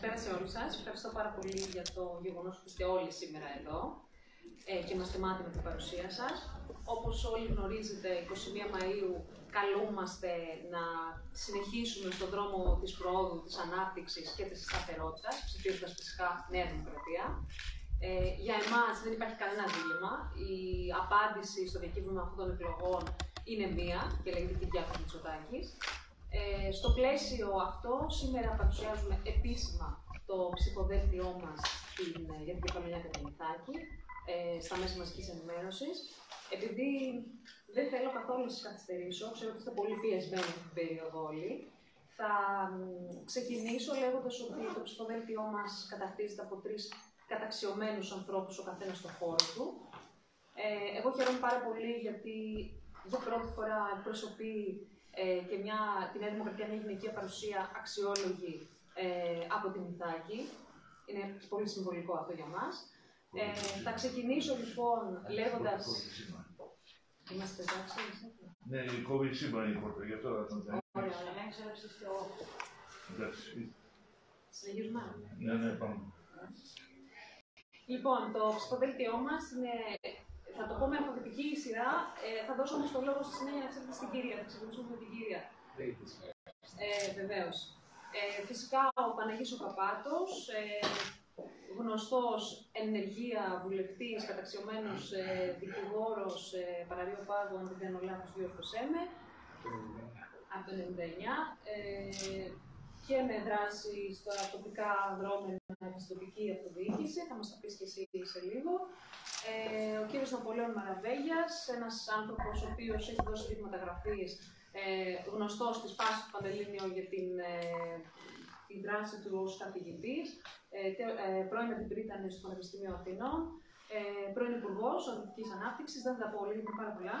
Καλησπέρα σε όλους σας. Ευχαριστώ πάρα πολύ για το γεγονός που είστε όλοι σήμερα εδώ ε, και μας θυμάται με την παρουσία σας. Όπως όλοι γνωρίζετε, 21 Μαΐου καλούμαστε να συνεχίσουμε στον δρόμο της προόδου, της ανάπτυξης και της σταθερότητας, ψηφίζοντας φυσικά Νέα Δημοκρατία. Ε, για εμάς δεν υπάρχει κανένα δίλημα. Η απάντηση στο διακύβευμα αυτών των εκλογών είναι μία και λέγεται Κυριάκος Μητσοτάκης. Ε, στο πλαίσιο αυτό, σήμερα παρουσιάζουμε επίσημα το ψηφοδέλτιό μας ε, για την Κεφαλονιά Κατανηθάκη ε, στα μέσα μαζικής ενημέρωσης. Επειδή δεν θέλω καθόλου να σας καθυστερήσω, ξέρω ότι είστε πολύ πιεσμένοι αυτή την περίοδο όλοι, θα ξεκινήσω λέγοντας ότι το ψηφοδέλτιό μας καταρτίζεται από τρεις καταξιωμένους ανθρώπους, ο καθένας στον χώρο του. Ε, εγώ χαίρομαι πάρα πολύ γιατί για πρώτη φορά εκπροσωπεί ε, και μια, τη Νέα Δημοκρατία μια γυναικεία παρουσία αξιόλογη ε, από την Ιθάκη. Είναι πολύ συμβολικό αυτό για μας. Ε, θα ξεκινήσω λοιπόν λέγοντα. Είμαστε εντάξει, Ναι, η COVID σήμερα είναι πρώτα, γι' αυτό θα το Ωραία, αλλά δεν ξέρω αν είστε Εντάξει. Συνεχίζουμε. Ναι, ναι, πάμε. Λοιπόν, το ψηφοδέλτιό μας είναι θα το πω με αλφαβητική σειρά. Ε, θα δώσω όμως το λόγο στη συνέχεια να στην κυρία. Θα ξεκινήσουμε με την κυρία. Ε, Βεβαίως. Ε, φυσικά ο Παναγής ο Καπάτος, ε, γνωστός ενεργεία βουλευτής, καταξιωμένος ε, δικηγόρος ε, παραλίω πάγων, δεν κάνω λάθος, διόρθωσέ με, από το 1999, ε, και με δράση στα τοπικά δρόμενα και στην τοπική αυτοδιοίκηση, θα μας τα πεις και εσύ σε λίγο. Ε, ο κύριος Ναπολέων Μαραβέγιας, ένας άνθρωπος ο οποίος έχει δώσει δείγματα γραφής, ε, γνωστός της Πάσης του Παντελήνιο για την, ε, την δράση του ως καθηγητής, ε, ε, πρώην αντιπρίτανης στο Πανεπιστήμιο Αθηνών, ε, πρώην Υπουργός Οδικής Ανάπτυξης, δεν θα τα πω όλοι, είναι πάρα πολλά.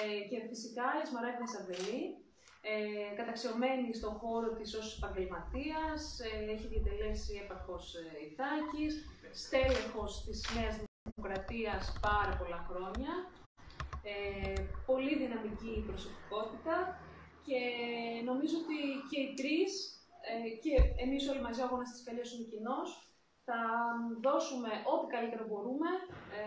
Ε, και φυσικά η Σμαράγδα Σαββελή, ε, καταξιωμένη στον χώρο της ως επαγγελματίας, ε, έχει διατελέσει έπαρχος ε, Ιθάκης, στέλεχος της Νέας Δημοκρατίας πάρα πολλά χρόνια, ε, πολύ δυναμική προσωπικότητα και νομίζω ότι και οι τρεις ε, και εμείς όλοι μαζί, ο αγώνας της Καλίας είναι κοινός, θα δώσουμε ό,τι καλύτερο μπορούμε ε,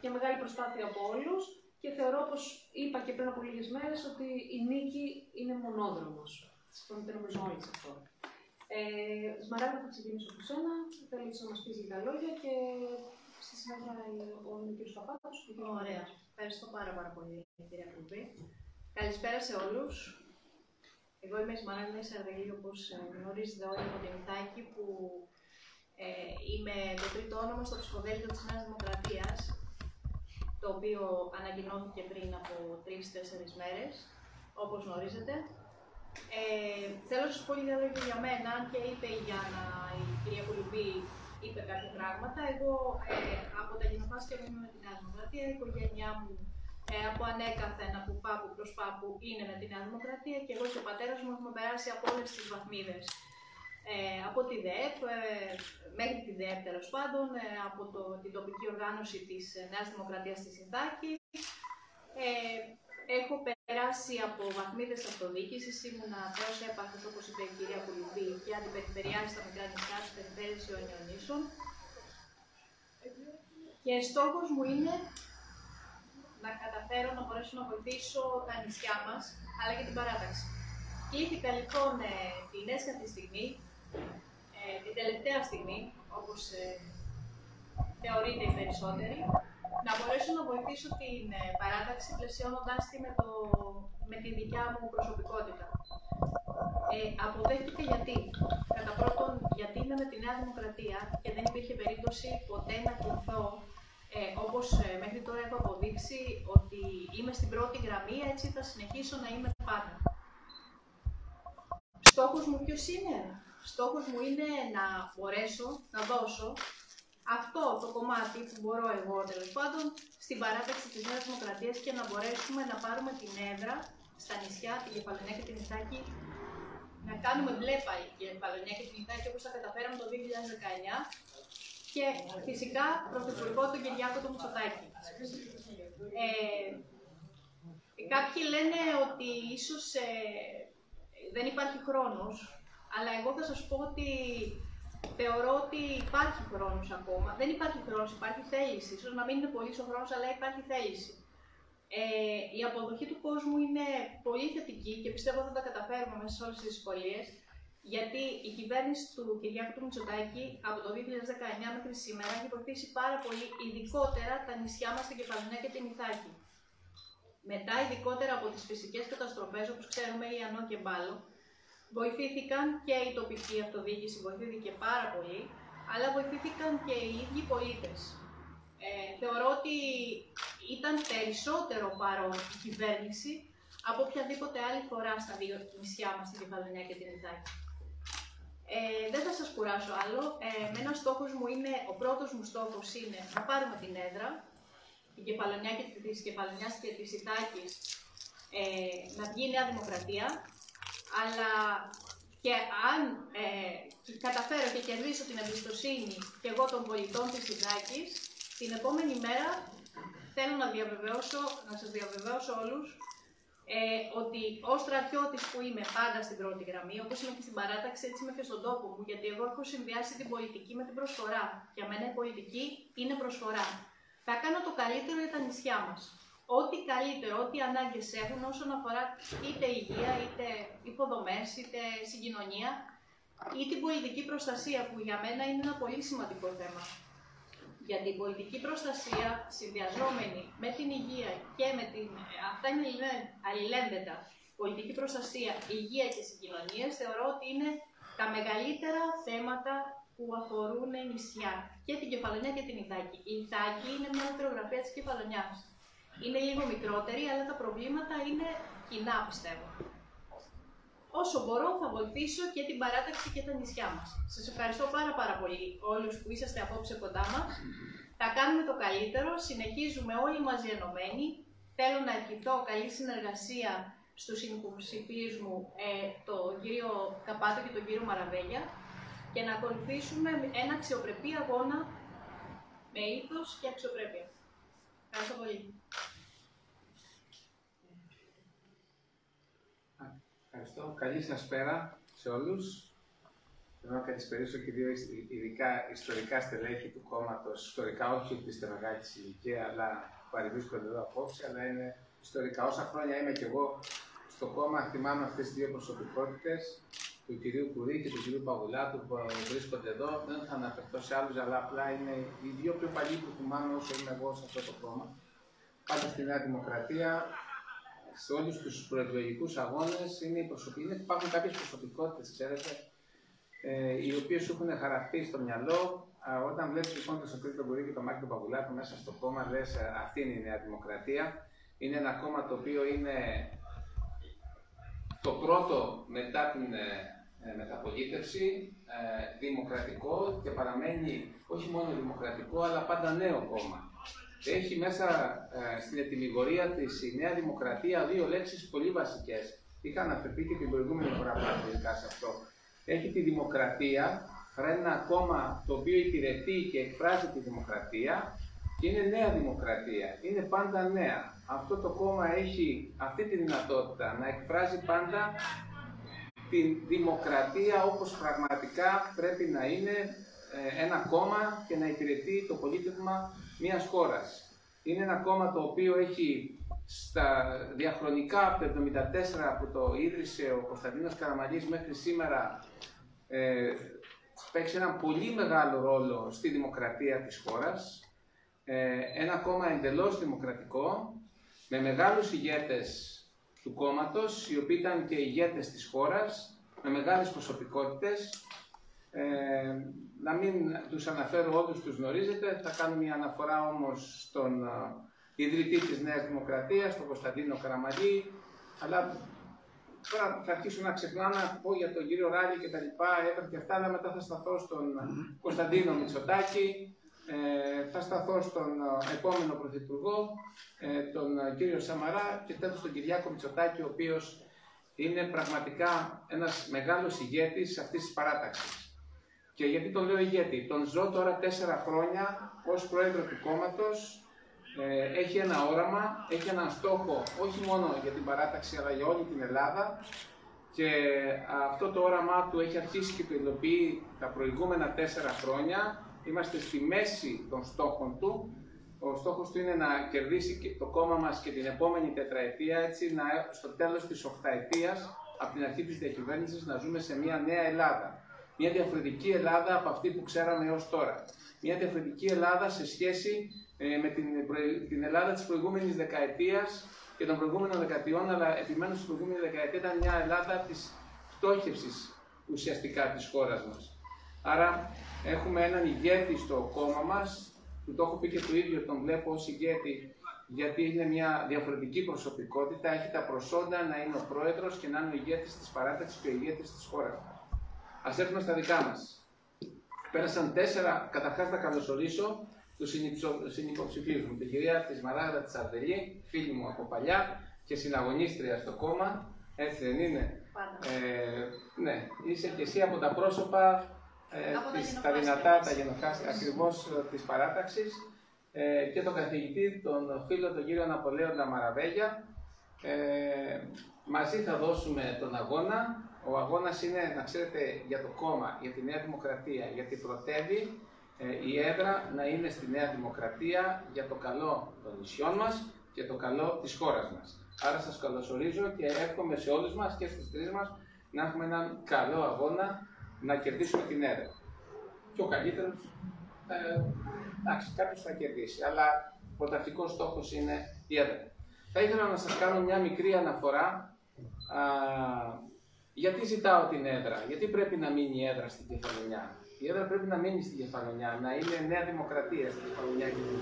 και μεγάλη προσπάθεια από όλους και θεωρώ, όπως είπα και πριν από λίγες μέρες, ότι η νίκη είναι μονόδρομος. Συμφωνείτε νομίζω όλοι σε αυτό. Ε, Σμαράγκα, θα ξεκινήσω από σένα. Θέλω να μας πεις λίγα λόγια και στη συνέχεια ο, ο κ. Παπάτος. Ωραία. Ευχαριστώ πάρα, πάρα πολύ, κυρία Κουμπή. Καλησπέρα σε όλους. Εγώ είμαι η Σμαράγκα Σαρδελή, όπως γνωρίζετε όλοι από την Ιθάκη, που ε, είμαι το τρίτο όνομα στο ψηφοδέλτιο της Νέας Δημοκρατίας το οποίο ανακοινώθηκε πριν από τρει-τέσσερι μέρες, όπως γνωρίζετε. Ε, θέλω να σας πω λίγα λόγια για μένα, και είπε η Γιάννα, η κυρία Κουλουμπή, είπε κάποια πράγματα. Εγώ ε, από τα γενοφάσκια είμαι με την Νέα Δημοκρατία, η οικογένειά μου ε, από ανέκαθεν, από πάπου προς πάπου, είναι με την Νέα Δημοκρατία και εγώ και ο πατέρας μου έχουμε περάσει από όλες τις βαθμίδες ε, από τη ΔΕΕΠ ε, μέχρι τη ΔΕΕΠ τέλος πάντων, ε, από το, την τοπική οργάνωση της Νέας Δημοκρατίας στη Συνθάκη. Ε, έχω περάσει από βαθμίδες αυτοδιοίκησης, ήμουνα πρώτος έπαθος, όπως είπε η κυρία Κουλουμπή, και αντιπεριφερειάζει στα μικρά νησιά της περιφέρειας Ιωνιονίσων. Και στόχος μου είναι να καταφέρω να μπορέσω να βοηθήσω τα νησιά μας, αλλά και την παράταξη. Κλήθηκα λοιπόν την έσχατη στιγμή ε, την τελευταία στιγμή, όπως ε, θεωρείται οι περισσότεροι, να μπορέσω να βοηθήσω την ε, παράταξη πλαισιώνοντάς τη με, το, με τη δικιά μου προσωπικότητα. Ε, αποδέχτηκα γιατί. Κατά πρώτον, γιατί είμαι με τη Νέα Δημοκρατία και δεν υπήρχε περίπτωση ποτέ να κληθώ ε, όπως ε, μέχρι τώρα έχω αποδείξει ότι είμαι στην πρώτη γραμμή, έτσι θα συνεχίσω να είμαι πάντα. Στόχος μου ποιος είναι; Στόχος μου είναι να μπορέσω να δώσω αυτό το κομμάτι που μπορώ εγώ τέλος πάντων στην παράταξη της Νέας Δημοκρατίας και να μπορέσουμε να πάρουμε την έδρα στα νησιά, την Κεφαλονιά και την Ιθάκη, να κάνουμε μπλέπα η Κεφαλονιά και την Ιθάκη όπως τα καταφέραμε το 2019 και φυσικά πρωθυπουργό του Κυριάκο του Μητσοτάκη. Ε, κάποιοι λένε ότι ίσως ε, δεν υπάρχει χρόνος αλλά εγώ θα σας πω ότι θεωρώ ότι υπάρχει χρόνος ακόμα. Δεν υπάρχει χρόνος, υπάρχει θέληση. Ίσως να μην είναι πολύ ο χρόνος, αλλά υπάρχει θέληση. Ε, η αποδοχή του κόσμου είναι πολύ θετική και πιστεύω ότι θα τα καταφέρουμε μέσα σε όλες τις δυσκολίες, γιατί η κυβέρνηση του Κυριάκου του Μητσοτάκη από το 2019 μέχρι σήμερα έχει βοηθήσει πάρα πολύ, ειδικότερα τα νησιά μας, την Κεφαλονιά και την Ιθάκη. Μετά, ειδικότερα από τις φυσικές καταστροφές, όπως ξέρουμε η Ανώ και Μπάλο, βοηθήθηκαν και η τοπική αυτοδιοίκηση, βοηθήθηκε πάρα πολύ, αλλά βοηθήθηκαν και οι ίδιοι πολίτες. Ε, θεωρώ ότι ήταν περισσότερο παρόν η κυβέρνηση από οποιαδήποτε άλλη φορά στα δύο νησιά μας, την Κεφαλονιά και την Ιθάκη. Ε, δεν θα σας κουράσω άλλο. Ε, με ένα στόχος μου είναι, ο πρώτος μου στόχος είναι να πάρουμε την έδρα, την Κεφαλονιά και της Κεφαλονιάς και της Ιθάκης, ε, να βγει η Νέα Δημοκρατία, αλλά και αν ε, καταφέρω και κερδίσω την εμπιστοσύνη και εγώ των πολιτών της Ιθάκης, την επόμενη μέρα θέλω να διαβεβαιώσω, να σας διαβεβαιώσω όλους ε, ότι ω στρατιώτης που είμαι πάντα στην πρώτη γραμμή, όπως είμαι και στην παράταξη, έτσι είμαι και στον τόπο μου, γιατί εγώ έχω συνδυάσει την πολιτική με την προσφορά. Για μένα η πολιτική είναι προσφορά. Θα κάνω το καλύτερο για τα νησιά μας. Ό,τι καλύτερο, ό,τι ανάγκες έχουν όσον αφορά είτε υγεία, είτε υποδομές, είτε συγκοινωνία, ή την πολιτική προστασία, που για μένα είναι ένα πολύ σημαντικό θέμα για την πολιτική προστασία συνδυαζόμενη με την υγεία και με την. Αυτά είναι αλληλένδετα. Πολιτική προστασία, υγεία και συγκοινωνίε θεωρώ ότι είναι τα μεγαλύτερα θέματα που αφορούν νησιά. Και την Κεφαλονιά και την Ιθάκη. Η Ιθάκη είναι μια μικρογραφία της Κεφαλονιάς. Είναι λίγο μικρότερη, αλλά τα προβλήματα είναι κοινά, πιστεύω όσο μπορώ θα βοηθήσω και την παράταξη και τα νησιά μας. Σας ευχαριστώ πάρα πάρα πολύ όλους που είσαστε απόψε κοντά μας. Θα κάνουμε το καλύτερο, συνεχίζουμε όλοι μαζί ενωμένοι. Θέλω να ευχηθώ καλή συνεργασία στους υποψηφίους μου, ε, τον κύριο Καπάτο και τον κύριο Μαραβέλια και να ακολουθήσουμε ένα αξιοπρεπή αγώνα με ήθος και αξιοπρέπεια. Ευχαριστώ πολύ. Ευχαριστώ. Καλή σας πέρα σε όλους. Θέλω να καλησπερίσω και δύο ειδικά ιστορικά στελέχη του κόμματος. Ιστορικά, όχι ότι είστε μεγάλη ηλικία, αλλά παρευρίσκονται εδώ απόψε, αλλά είναι ιστορικά. Όσα χρόνια είμαι κι εγώ στο κόμμα, θυμάμαι αυτές τις δύο προσωπικότητες, του κυρίου Κουρί και του κυρίου Παγουλάτου που βρίσκονται εδώ. Δεν θα αναφερθώ σε άλλους, αλλά απλά είναι οι δύο πιο παλιοί που θυμάμαι όσο είμαι εγώ σε αυτό το κόμμα. Πάντα στη Νέα Δημοκρατία, σε όλους τους προεκλογικούς αγώνες είναι, είναι, υπάρχουν κάποιες προσωπικότητες, ξέρετε, ε, οι οποίες σου έχουν χαρακτεί στο μυαλό. όταν βλέπεις λοιπόν τον Σωτήρη τον Κουρί και τον Μάκη τον Παγουλάκο μέσα στο κόμμα, λες αυτή είναι η Νέα Δημοκρατία. Είναι ένα κόμμα το οποίο είναι το πρώτο μετά την ε, μεταπολίτευση, ε, δημοκρατικό και παραμένει όχι μόνο δημοκρατικό, αλλά πάντα νέο κόμμα έχει μέσα ε, στην ετοιμιγωρία της η Νέα Δημοκρατία δύο λέξεις πολύ βασικές. Είχα αναφερθεί και την προηγούμενη φορά πραγματικά σε αυτό. Έχει τη δημοκρατία, άρα ένα κόμμα το οποίο υπηρετεί και εκφράζει τη δημοκρατία και είναι νέα δημοκρατία. Είναι πάντα νέα. Αυτό το κόμμα έχει αυτή τη δυνατότητα να εκφράζει πάντα τη δημοκρατία όπως πραγματικά πρέπει να είναι ε, ένα κόμμα και να υπηρετεί το πολίτευμα μιας χώρας. Είναι ένα κόμμα το οποίο έχει στα διαχρονικά από το 1974 που το ίδρυσε ο Κωνσταντίνος Καραμαλής μέχρι σήμερα ε, παίξει ένα πολύ μεγάλο ρόλο στη δημοκρατία της χώρας. Ε, ένα κόμμα εντελώς δημοκρατικό, με μεγάλους ηγέτες του κόμματος, οι οποίοι ήταν και ηγέτες της χώρας, με μεγάλες προσωπικότητες, ε, να μην τους αναφέρω όλους τους γνωρίζετε, θα κάνω μια αναφορά όμως στον ε, ιδρυτή της Νέας Δημοκρατίας, τον Κωνσταντίνο Καραμαλή, αλλά τώρα θα αρχίσω να ξεχνάω να πω για τον κύριο Ράλη και τα λοιπά, έπρεπε και αυτά, αλλά μετά θα σταθώ στον Κωνσταντίνο Μητσοτάκη, ε, θα σταθώ στον ε, επόμενο Πρωθυπουργό, ε, τον κύριο Σαμαρά και τέλος τον Κυριάκο Μητσοτάκη, ο οποίος είναι πραγματικά ένας μεγάλος ηγέτης αυτής της παράταξης. Και γιατί τον λέω ηγέτη; Τον ζω τώρα τέσσερα χρόνια ως πρόεδρο του κόμματος. Ε, έχει ένα όραμα, έχει έναν στόχο όχι μόνο για την παράταξη αλλά για όλη την Ελλάδα και αυτό το όραμά του έχει αρχίσει και το υλοποιεί τα προηγούμενα τέσσερα χρόνια. Είμαστε στη μέση των στόχων του. Ο στόχος του είναι να κερδίσει το κόμμα μας και την επόμενη τετραετία, έτσι να, στο τέλος της οχταετίας, από την αρχή της διακυβέρνησης, να ζούμε σε μια νέα Ελλάδα. Μια διαφορετική Ελλάδα από αυτή που ξέραμε έως τώρα. Μια διαφορετική Ελλάδα σε σχέση ε, με την, την Ελλάδα της προηγούμενης δεκαετίας και των προηγούμενων δεκαετιών, αλλά επιμένω στην προηγούμενη δεκαετία ήταν μια Ελλάδα της πτώχευσης ουσιαστικά της χώρας μας. Άρα έχουμε έναν ηγέτη στο κόμμα μας, που το έχω πει και το ίδιο, τον βλέπω ως ηγέτη, γιατί είναι μια διαφορετική προσωπικότητα, έχει τα προσόντα να είναι ο πρόεδρος και να είναι ο ηγέτης της παράταξης και ο ηγέτης της χώρας μας. Ας έρθουμε στα δικά μας. Πέρασαν τέσσερα, καταρχάς να καλωσορίσω τους συνυποψηφίους μου, την κυρία της Μαράγδα της Αρδελή, φίλη μου από παλιά και συναγωνίστρια στο κόμμα. Έτσι δεν είναι; Ε, ναι, είσαι και εσύ από τα πρόσωπα, ε, της, τα, δυνατά, τα γενοχάσια ακριβώς ε, της παράταξης ε, και τον καθηγητή, τον φίλο, τον κύριο Ναπολέοντα Μαραβέγια. Ε, μαζί θα δώσουμε τον αγώνα. Ο αγώνας είναι, να ξέρετε, για το κόμμα, για τη Νέα Δημοκρατία, γιατί πρωτεύει ε, η έδρα να είναι στη Νέα Δημοκρατία για το καλό των νησιών μας και το καλό της χώρας μας. Άρα σας καλωσορίζω και εύχομαι σε όλους μας και στις τρεις μας να έχουμε έναν καλό αγώνα να κερδίσουμε την έδρα. Και ο καλύτερος, ε, εντάξει, κάποιος θα κερδίσει, αλλά ο πρωταρχικός στόχος είναι η έδρα. Θα ήθελα να σας κάνω μια μικρή αναφορά α, γιατί ζητάω την έδρα, γιατί πρέπει να μείνει η έδρα στην Κεφαλονιά. Η έδρα πρέπει να μείνει στη Κεφαλονιά, να είναι νέα δημοκρατία στη Κεφαλονιά και την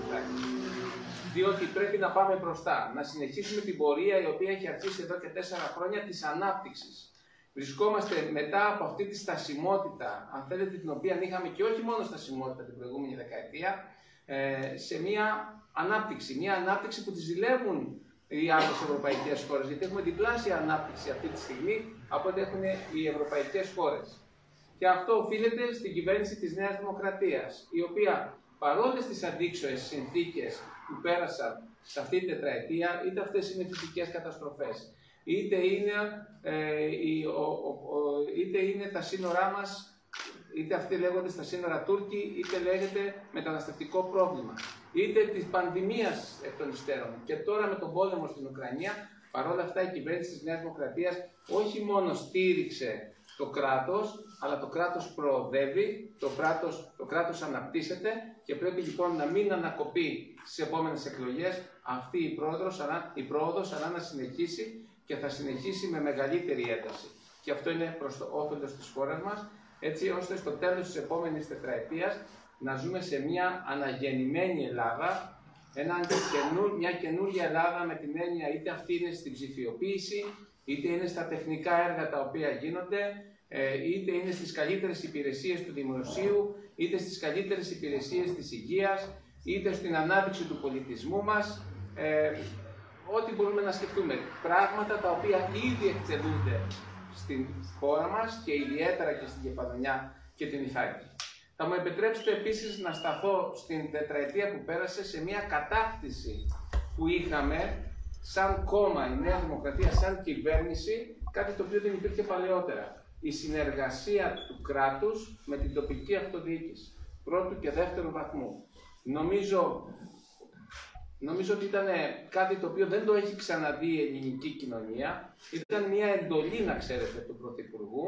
Διότι πρέπει να πάμε μπροστά, να συνεχίσουμε την πορεία η οποία έχει αρχίσει εδώ και τέσσερα χρόνια της ανάπτυξης. Βρισκόμαστε μετά από αυτή τη στασιμότητα, αν θέλετε, την οποία είχαμε και όχι μόνο στασιμότητα την προηγούμενη δεκαετία, ε, σε μια ανάπτυξη. Μια ανάπτυξη που τη ζηλεύουν οι άλλες ευρωπαϊκές χώρες. Γιατί έχουμε διπλάσια ανάπτυξη αυτή τη στιγμή από ό,τι έχουν οι ευρωπαϊκές χώρες. Και αυτό οφείλεται στην κυβέρνηση της Νέας Δημοκρατίας, η οποία παρόλες τις αντίξωες συνθήκες που πέρασαν σε αυτή την τετραετία, είτε αυτές είναι φυσικές καταστροφές, είτε είναι, ε, η, ο, ο, είτε είναι τα σύνορά μας, είτε αυτοί λέγονται στα σύνορα Τούρκοι, είτε λέγεται μεταναστευτικό πρόβλημα, είτε της πανδημίας εκ των υστέρων. Και τώρα με τον πόλεμο στην Ουκρανία, παρόλα αυτά η κυβέρνηση της Νέας Δημοκρατίας όχι μόνο στήριξε το κράτος, αλλά το κράτος προοδεύει, το κράτος, το κράτος αναπτύσσεται και πρέπει λοιπόν να μην ανακοπεί στις επόμενες εκλογές αυτή η, πρόοδος, αλλά, η πρόοδος, αλλά να συνεχίσει και θα συνεχίσει με μεγαλύτερη ένταση. Και αυτό είναι προς το όφελος της χώρας μας, έτσι ώστε στο τέλος της επόμενης τετραετίας να ζούμε σε μια αναγεννημένη Ελλάδα, ένα μια καινούργια Ελλάδα με την έννοια είτε αυτή είναι στην ψηφιοποίηση, είτε είναι στα τεχνικά έργα τα οποία γίνονται, ε, είτε είναι στις καλύτερες υπηρεσίες του δημοσίου, είτε στις καλύτερες υπηρεσίες της υγείας, είτε στην ανάδειξη του πολιτισμού μας, ε, ό,τι μπορούμε να σκεφτούμε. Πράγματα τα οποία ήδη εκτελούνται στην χώρα μας και ιδιαίτερα και στην Κεφαλονιά και την Ιθάκη. Θα μου επιτρέψετε επίσης να σταθώ στην τετραετία που πέρασε σε μια κατάκτηση που είχαμε σαν κόμμα, η Νέα Δημοκρατία, σαν κυβέρνηση, κάτι το οποίο δεν υπήρχε παλαιότερα. Η συνεργασία του κράτους με την τοπική αυτοδιοίκηση, πρώτου και δεύτερου βαθμού. Νομίζω, νομίζω ότι ήταν κάτι το οποίο δεν το έχει ξαναδεί η ελληνική κοινωνία. Ήταν μια εντολή, να ξέρετε, του Πρωθυπουργού,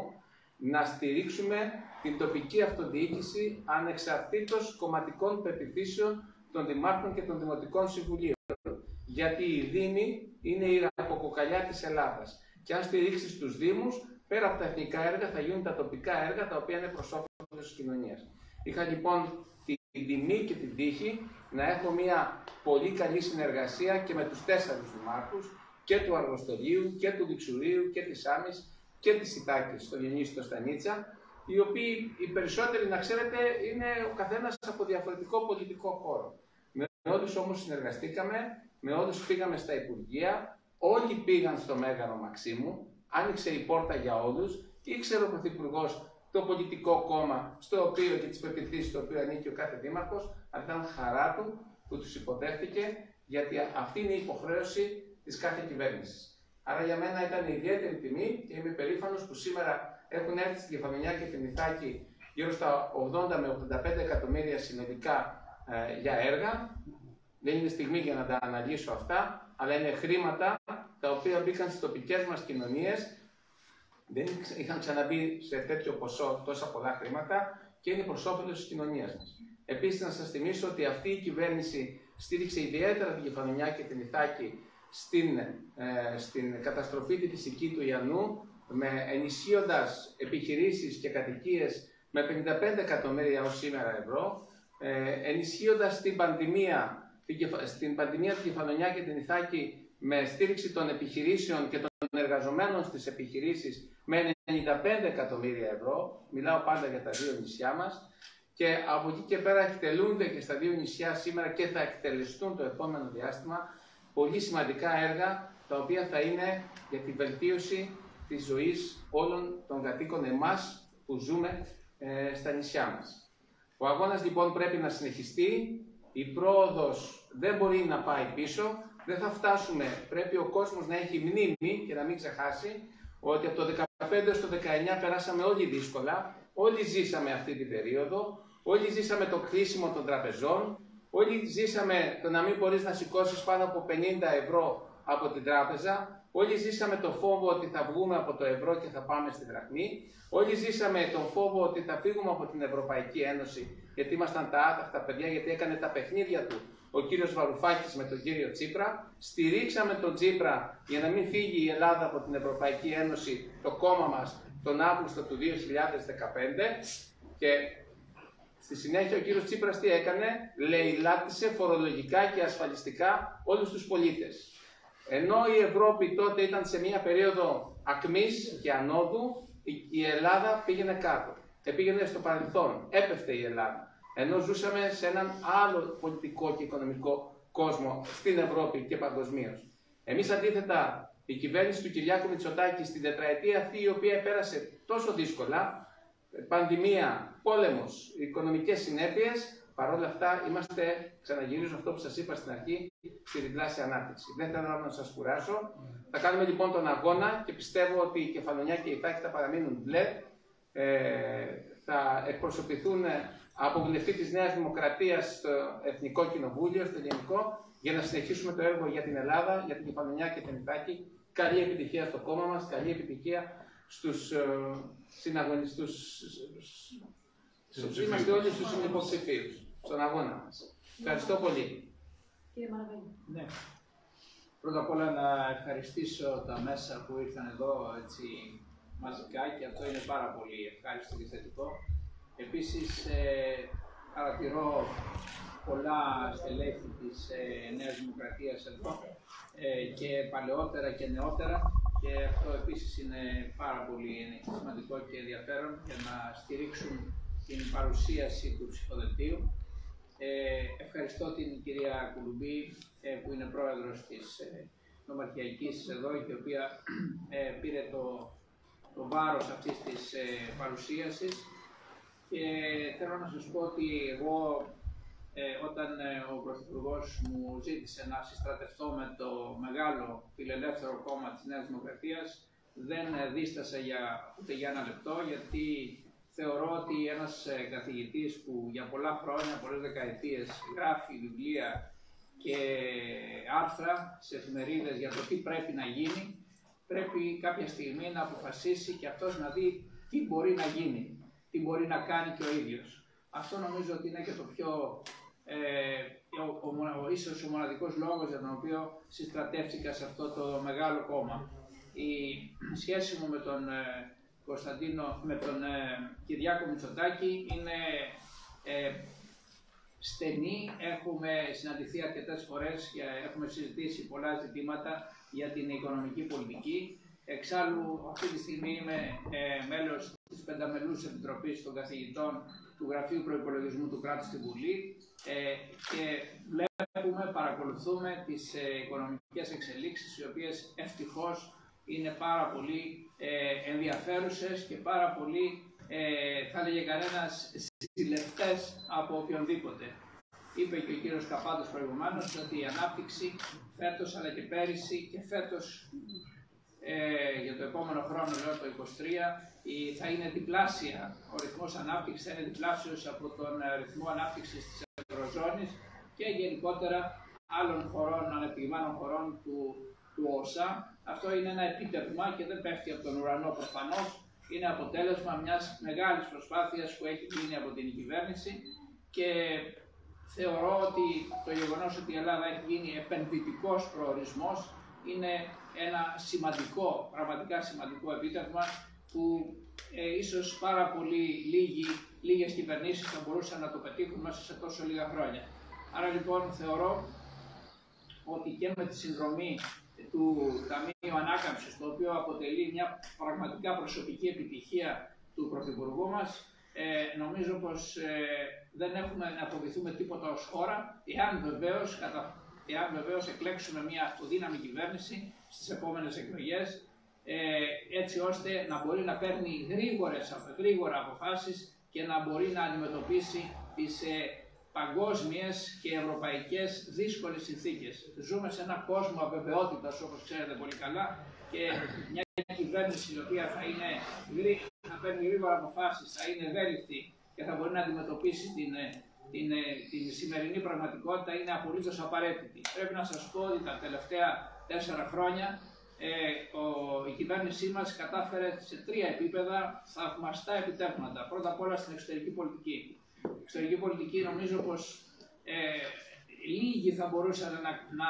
να στηρίξουμε την τοπική αυτοδιοίκηση ανεξαρτήτως κομματικών πεπιθήσεων των δημάρχων και των δημοτικών συμβουλίων γιατί οι Δήμοι είναι η ραποκοκαλιά της Ελλάδας. Και αν στηρίξεις τους Δήμους, πέρα από τα εθνικά έργα θα γίνουν τα τοπικά έργα τα οποία είναι προς όφελος της κοινωνίας. Είχα λοιπόν την τιμή και την τύχη να έχω μια πολύ καλή συνεργασία και με τους τέσσερις δημάρχους και του Αργοστολίου και του Διξουρίου και της Άμης και της Ιτάκης στο Γεννήσιο Στανίτσα, οι οποίοι οι περισσότεροι, να ξέρετε, είναι ο καθένας από διαφορετικό πολιτικό χώρο. Με όλους όμως συνεργαστήκαμε με όλους πήγαμε στα Υπουργεία, όλοι πήγαν στο Μέγαρο Μαξίμου, άνοιξε η πόρτα για όλους, ήξερε ο Πρωθυπουργός το πολιτικό κόμμα στο οποίο και τις πεπιθήσεις στο οποίο ανήκει ο κάθε δήμαρχος, αλλά ήταν χαρά του που τους υποδέχτηκε, γιατί αυτή είναι η υποχρέωση της κάθε κυβέρνησης. Άρα για μένα ήταν ιδιαίτερη τιμή και είμαι περήφανος που σήμερα έχουν έρθει στην Κεφαλονιά και την Ιθάκη γύρω στα 80 με 85 εκατομμύρια συνολικά ε, για έργα. Δεν είναι στιγμή για να τα αναλύσω αυτά, αλλά είναι χρήματα τα οποία μπήκαν στις τοπικές μας κοινωνίες. Δεν είχαν ξαναμπεί σε τέτοιο ποσό τόσα πολλά χρήματα και είναι προ όφελο της κοινωνίας μας. Επίσης, να σας θυμίσω ότι αυτή η κυβέρνηση στήριξε ιδιαίτερα την Κεφαλονιά και την Ιθάκη στην, ε, στην καταστροφή της φυσική του Ιαννού, με ενισχύοντας επιχειρήσεις και κατοικίες με 55 εκατομμύρια ως σήμερα ευρώ, ε, ενισχύοντας την πανδημία, στην πανδημία την Κεφαλονιά και την Ιθάκη με στήριξη των επιχειρήσεων και των εργαζομένων στις επιχειρήσεις με 95 εκατομμύρια ευρώ, μιλάω πάντα για τα δύο νησιά μας, και από εκεί και πέρα εκτελούνται και στα δύο νησιά σήμερα και θα εκτελεστούν το επόμενο διάστημα πολύ σημαντικά έργα τα οποία θα είναι για τη βελτίωση της ζωής όλων των κατοίκων εμάς που ζούμε ε, στα νησιά μας. Ο αγώνας λοιπόν πρέπει να συνεχιστεί, η πρόοδος δεν μπορεί να πάει πίσω, δεν θα φτάσουμε, πρέπει ο κόσμος να έχει μνήμη και να μην ξεχάσει ότι από το 2015 στο 19 περάσαμε όλοι δύσκολα, όλοι ζήσαμε αυτή την περίοδο, όλοι ζήσαμε το κλείσιμο των τραπεζών, όλοι ζήσαμε το να μην μπορείς να σηκώσεις πάνω από 50 ευρώ από την τράπεζα, όλοι ζήσαμε το φόβο ότι θα βγούμε από το ευρώ και θα πάμε στη δραχμή, όλοι ζήσαμε τον φόβο ότι θα φύγουμε από την Ευρωπαϊκή Ένωση, γιατί ήμασταν τα άταχτα παιδιά, γιατί έκανε τα παιχνίδια του ο κύριος Βαρουφάκης με τον κύριο Τσίπρα. Στηρίξαμε τον Τσίπρα για να μην φύγει η Ελλάδα από την Ευρωπαϊκή Ένωση, το κόμμα μας, τον Αύγουστο του 2015 και στη συνέχεια ο κύριος Τσίπρας τι έκανε, λαιλάτισε φορολογικά και ασφαλιστικά όλους τους πολίτες. Ενώ η Ευρώπη τότε ήταν σε μια περίοδο ακμής και ανόδου, η Ελλάδα πήγαινε κάτω. Επήγαινε στο παρελθόν, έπεφτε η Ελλάδα. Ενώ ζούσαμε σε έναν άλλο πολιτικό και οικονομικό κόσμο στην Ευρώπη και παγκοσμίως. Εμείς αντίθετα, η κυβέρνηση του Κυριάκου Μητσοτάκη στην τετραετία αυτή η οποία πέρασε τόσο δύσκολα, πανδημία, πόλεμος, οικονομικές συνέπειες, παρόλα αυτά είμαστε, ξαναγυρίζω αυτό που σας είπα στην αρχή, στη διπλάσια ανάπτυξη. Δεν θέλω να σας κουράσω. Θα κάνουμε λοιπόν τον αγώνα και πιστεύω ότι η Κεφαλονιά και η Τάκη θα παραμείνουν μπλε. Ε, θα εκπροσωπηθούν από βουλευτή της Νέας Δημοκρατίας στο Εθνικό Κοινοβούλιο, στο Ελληνικό, για να συνεχίσουμε το έργο για την Ελλάδα, για την Κεφαλονιά και την Ιθάκη. Καλή επιτυχία στο κόμμα μας, καλή επιτυχία στους ε, συναγωνιστούς, είμαστε όλοι στους υποψηφίους, στον αγώνα μας. Ευχαριστώ πολύ. Κύριε Μαραβέλη. Ναι. Πρώτα απ' όλα να ευχαριστήσω τα μέσα που ήρθαν εδώ έτσι, μαζικά και αυτό είναι πάρα πολύ ευχάριστο και θετικό. Επίσης, ε, παρατηρώ πολλά στελέχη της ε, Νέας Δημοκρατίας εδώ ε, και παλαιότερα και νεότερα και αυτό επίσης είναι πάρα πολύ σημαντικό και ενδιαφέρον για να στηρίξουν την παρουσίαση του ψηφοδελτίου. Ε, ευχαριστώ την κυρία Κουλουμπή ε, που είναι πρόεδρος της ε, νομαρχιακής εδώ και η οποία πήρε το, το βάρος αυτής της παρουσίασης και θέλω να σας πω ότι εγώ ε, όταν ε, ο Πρωθυπουργός μου ζήτησε να συστρατευτώ με το μεγάλο φιλελεύθερο κόμμα της Νέας Δημοκρατίας δεν ε, δίστασα για, ούτε για ένα λεπτό γιατί θεωρώ ότι ένας ε, καθηγητής που για πολλά χρόνια, πολλές δεκαετίες γράφει βιβλία και άρθρα σε εφημερίδες για το τι πρέπει να γίνει πρέπει κάποια στιγμή να αποφασίσει και αυτός να δει τι μπορεί να γίνει τι μπορεί να κάνει και ο ίδιος. Αυτό νομίζω ότι είναι και το πιο, ε, ο, ο, ο, ίσως ο μοναδικός λόγος για τον οποίο συστρατεύτηκα σε αυτό το μεγάλο κόμμα. Η σχέση μου με τον ε, Κωνσταντίνο, με τον ε, Κυριάκο Μητσοτάκη είναι ε, στενή. Έχουμε συναντηθεί αρκετές φορές και έχουμε συζητήσει πολλά ζητήματα για την οικονομική πολιτική. Εξάλλου, αυτή τη στιγμή είμαι ε, μέλος της Πενταμελούς Επιτροπής των Καθηγητών του Γραφείου Προϋπολογισμού του Κράτους στη Βουλή ε, και βλέπουμε, παρακολουθούμε τις ε, οικονομικές εξελίξεις, οι οποίες ευτυχώς είναι πάρα πολύ ε, ενδιαφέρουσες και πάρα πολύ, ε, θα έλεγε κανένας, συλλευτές από οποιονδήποτε. Είπε και ο κύριος Καπάτος προηγουμένως ότι η ανάπτυξη φέτος αλλά και πέρυσι και φέτος ε, για το επόμενο χρόνο, λέω το 2023, θα είναι διπλάσια, ο ρυθμός ανάπτυξης θα είναι διπλάσιος από τον ε, ρυθμό ανάπτυξης της Ευρωζώνης και γενικότερα άλλων χωρών, ανεπτυγμένων χωρών του, του ΩΣΑ. Αυτό είναι ένα επίτευγμα και δεν πέφτει από τον ουρανό προφανώς. Είναι αποτέλεσμα μιας μεγάλης προσπάθειας που έχει γίνει από την κυβέρνηση και θεωρώ ότι το γεγονός ότι η Ελλάδα έχει γίνει επενδυτικός προορισμός είναι ένα σημαντικό, πραγματικά σημαντικό επίτευγμα που ε, ίσως πάρα πολύ λίγοι, λίγες κυβερνήσεις θα μπορούσαν να το πετύχουν μέσα σε τόσο λίγα χρόνια. Άρα λοιπόν θεωρώ ότι και με τη συνδρομή του Ταμείου Ανάκαμψης, το οποίο αποτελεί μια πραγματικά προσωπική επιτυχία του Πρωθυπουργού μας, ε, νομίζω πως ε, δεν έχουμε να φοβηθούμε τίποτα ως χώρα, εάν βεβαίως, κατα... εάν βεβαίως εκλέξουμε μια αυτοδύναμη κυβέρνηση στις επόμενες εκλογές, ε, έτσι ώστε να μπορεί να παίρνει γρήγορες, γρήγορα αποφάσεις και να μπορεί να αντιμετωπίσει τις ε, παγκόσμιες και ευρωπαϊκές δύσκολες συνθήκες. Ζούμε σε έναν κόσμο αβεβαιότητας, όπως ξέρετε πολύ καλά, και μια κυβέρνηση η οποία θα, είναι, θα παίρνει γρήγορα αποφάσεις, θα είναι ευέλικτη και θα μπορεί να αντιμετωπίσει την, ε, την, ε, την σημερινή πραγματικότητα είναι απολύτως απαραίτητη. Πρέπει να σας πω ότι τα τελευταία τέσσερα χρόνια ε, ο, η κυβέρνησή μας κατάφερε σε τρία επίπεδα θαυμαστά επιτεύγματα. Πρώτα απ' όλα στην εξωτερική πολιτική. Η εξωτερική πολιτική νομίζω πως ε, λίγοι θα μπορούσαν να, να,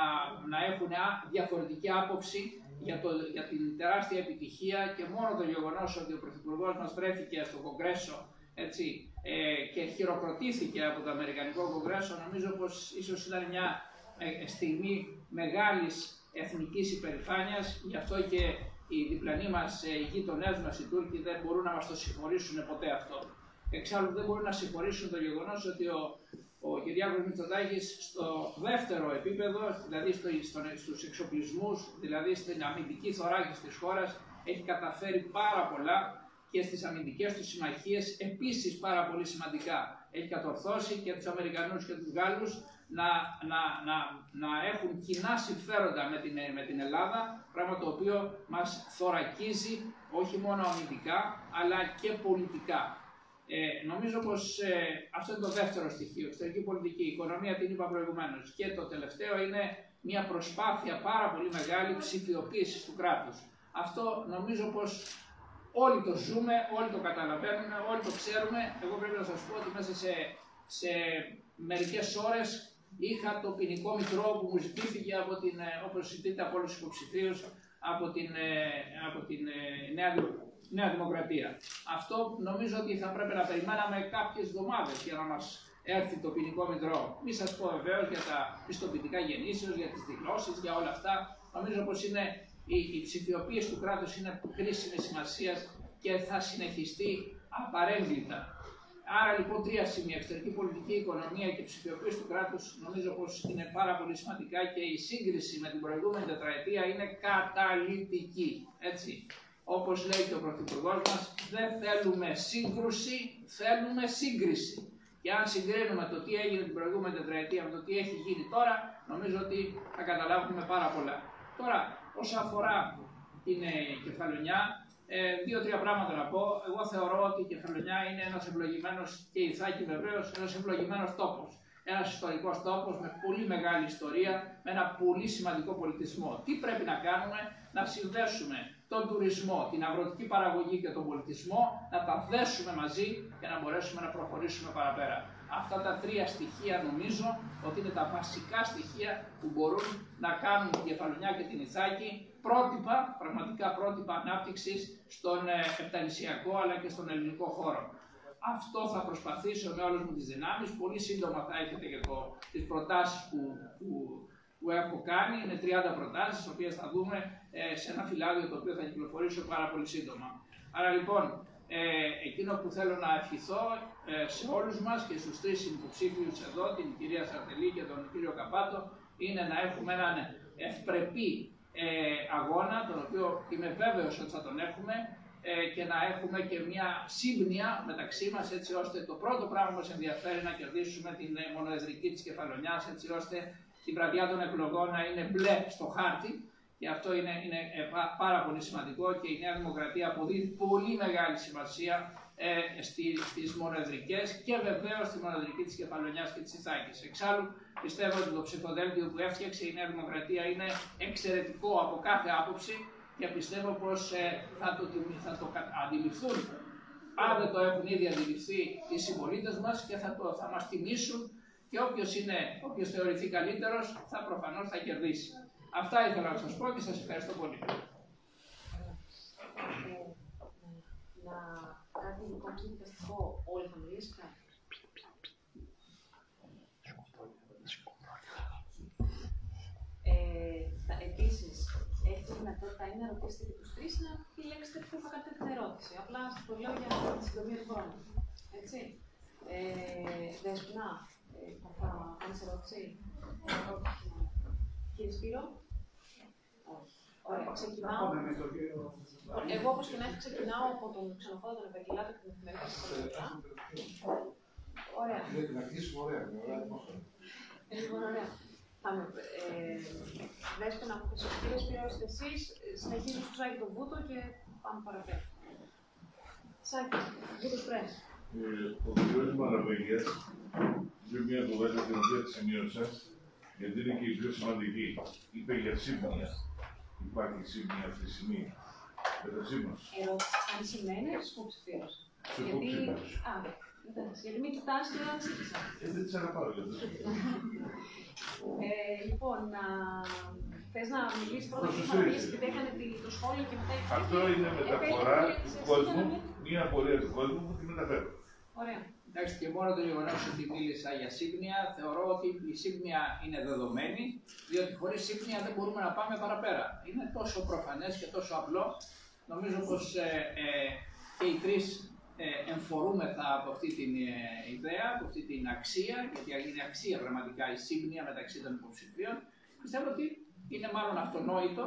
να έχουν διαφορετική άποψη για, το, για την τεράστια επιτυχία και μόνο το γεγονός ότι ο Πρωθυπουργός μας βρέθηκε στο Κογκρέσο έτσι, ε, και χειροκροτήθηκε από το Αμερικανικό Κογκρέσο, νομίζω πως ίσως ήταν μια ε, στιγμή μεγάλης εθνικής υπερηφάνειας, γι' αυτό και οι διπλανοί μας ε, οι γείτονές μας, οι Τούρκοι, δεν μπορούν να μας το συγχωρήσουν ποτέ αυτό. Εξάλλου δεν μπορούν να συγχωρήσουν το γεγονός ότι ο, ο Κυριάκος Μητσοτάκης στο δεύτερο επίπεδο, δηλαδή στο, στο, στους εξοπλισμούς, δηλαδή στην αμυντική θωράκιση της χώρας, έχει καταφέρει πάρα πολλά και στις αμυντικές του συμμαχίες επίσης πάρα πολύ σημαντικά. Έχει κατορθώσει και τους Αμερικανούς και τους Γάλλους να, να, να, να έχουν κοινά συμφέροντα με την, με την Ελλάδα, πράγμα το οποίο μας θωρακίζει όχι μόνο αμυντικά, αλλά και πολιτικά. Ε, νομίζω πως ε, αυτό είναι το δεύτερο στοιχείο, εξωτερική πολιτική, η οικονομία την είπα προηγουμένως. Και το τελευταίο είναι μια προσπάθεια πάρα πολύ μεγάλη ψηφιοποίησης του κράτους. Αυτό νομίζω πως όλοι το ζούμε, όλοι το καταλαβαίνουμε, όλοι το ξέρουμε. Εγώ πρέπει να σας πω ότι μέσα σε, σε μερικές ώρες είχα το ποινικό μητρό που μου ζητήθηκε από την, ε, όπως ζητείται από όλους τους υποψηφίους, από την, ε, από την Νέα Νέα Δημοκρατία. Αυτό νομίζω ότι θα πρέπει να περιμέναμε κάποιες εβδομάδες για να μας έρθει το ποινικό μητρό. Μη σας πω βεβαίως για τα πιστοποιητικά γεννήσεως, για τις δηλώσεις, για όλα αυτά. Νομίζω πως είναι η, η ψηφιοποίηση του κράτους είναι κρίσιμη σημασίας και θα συνεχιστεί απαρέγκλητα. Άρα λοιπόν τρία σημεία, εξωτερική πολιτική, οικονομία και ψηφιοποίηση του κράτους, νομίζω πως είναι πάρα πολύ σημαντικά και η σύγκριση με την προηγούμενη τετραετία είναι καταλητική. Έτσι. Όπως λέει και ο Πρωθυπουργός μας, δεν θέλουμε σύγκρουση, θέλουμε σύγκριση. Και αν συγκρίνουμε το τι έγινε την προηγούμενη τετραετία με το τι έχει γίνει τώρα, νομίζω ότι θα καταλάβουμε πάρα πολλά. Τώρα, όσον αφορά την ε, κεφαλονιά, ε, δύο-τρία πράγματα να πω. Εγώ θεωρώ ότι η κεφαλονιά είναι ένας ευλογημένος και η Θάκη βεβαίως ένας ευλογημένος τόπος. Ένας ιστορικός τόπος με πολύ μεγάλη ιστορία, με ένα πολύ σημαντικό πολιτισμό. Τι πρέπει να κάνουμε, να συνδέσουμε τον τουρισμό, την αγροτική παραγωγή και τον πολιτισμό, να τα δέσουμε μαζί και να μπορέσουμε να προχωρήσουμε παραπέρα. Αυτά τα τρία στοιχεία νομίζω ότι είναι τα βασικά στοιχεία που μπορούν να κάνουν την Κεφαλονιά και την Ιθάκη πρότυπα, πραγματικά πρότυπα ανάπτυξης στον ε, επτανησιακό αλλά και στον ελληνικό χώρο. Αυτό θα προσπαθήσω με όλες μου τις δυνάμεις. Πολύ σύντομα θα έχετε και το, τις προτάσεις που, που που έχω κάνει. Είναι 30 προτάσεις, τις οποίες θα δούμε ε, σε ένα φυλάδιο το οποίο θα κυκλοφορήσω πάρα πολύ σύντομα. Άρα λοιπόν, ε, εκείνο που θέλω να ευχηθώ ε, σε όλους μας και στους τρεις υποψήφιους εδώ, την κυρία Σαρτελή και τον κύριο Καπάτο, είναι να έχουμε έναν ευπρεπή ε, αγώνα, τον οποίο είμαι βέβαιος ότι θα τον έχουμε, ε, και να έχουμε και μια σύμπνοια μεταξύ μας, έτσι ώστε το πρώτο πράγμα που μας ενδιαφέρει να κερδίσουμε την μονοεδρική της κεφαλονιάς, έτσι ώστε την βραδιά των εκλογών να είναι μπλε στο χάρτη. Και αυτό είναι, είναι ε, πάρα πολύ σημαντικό και η Νέα Δημοκρατία αποδίδει πολύ μεγάλη σημασία ε, στις μονεδρικές και βεβαίως στη μονεδρική της Κεφαλονιάς και της Ιθάκης. Εξάλλου πιστεύω ότι το ψηφοδέλτιο που έφτιαξε η Νέα Δημοκρατία είναι εξαιρετικό από κάθε άποψη και πιστεύω πως ε, θα, το, θα το αντιληφθούν αν δεν το έχουν ήδη αντιληφθεί οι συμπολίτες μας και θα, το, θα μας τιμήσουν και όποιος όποιος θεωρηθεί καλύτερος θα προφανώς θα κερδίσει. Αυτά ήθελα να σας πω και σας ευχαριστώ πολύ. Να κάτι δικό δικαστικό, όλοι θα μιλήσετε. Ε, Επίσης, έχετε δυνατότητα ή να ρωτήσετε και τους τρεις να επιλέξετε πού θα κάνετε την ερώτηση. Απλά σας το λέω για τη συντομία του χρόνου. Έτσι. Ε, Δεσπινά, ε, θα κάνεις ερώτηση; Κύριε Σπύρο; Όχι. Ωραία, ξεκινάω. Εγώ, όπως και να έχει, ξεκινάω από τον ξενοφόδο τον Ευαγγελάτο και την εφημερίδα της Ωραία. Να κλείσουμε ωραία. Λοιπόν, ωραία. Πάμε. Ε, Δέστε να πω κύριε Σπύρο, είστε εσεί. Συνεχίζουμε στο Σάκη τον Βούτο και πάμε παραπέρα. Σάκη, Βούτος Πρέσ. Ο κ. Μαραβέγια είπε μια κουβέντα την οποία τη σημείωσα, γιατί είναι και η πιο σημαντική. Είπε για σύμπνοια. Υπάρχει σύμπνοια αυτή τη στιγμή; Μεταξύ μα. Ερώτηση, αν σημαίνει υποψηφίο. Γιατί... Α, εντάξει, γιατί μην κοιτάς και δεν ψήφισα. Ε, δεν τις αγαπάω για αυτό. Ε, λοιπόν, να... θες να μιλήσεις πρώτα για τις γιατί έκανε το σχόλιο και μετά... Αυτό είναι μεταφορά του κόσμου, μία απορία του κόσμου που τη μεταφέρω. Ωραία. Εντάξει, και μόνο το γεγονός ότι μίλησα για σύμπνοια, θεωρώ ότι η σύμπνοια είναι δεδομένη, διότι χωρίς σύμπνοια δεν μπορούμε να πάμε παραπέρα. Είναι τόσο προφανές και τόσο απλό. Νομίζω πως ε, ε, και οι τρεις ε, εμφορούμεθα από αυτή την ε, ιδέα, από αυτή την αξία, γιατί είναι αξία πραγματικά η σύμπνοια μεταξύ των υποψηφίων. Πιστεύω ότι είναι μάλλον αυτονόητο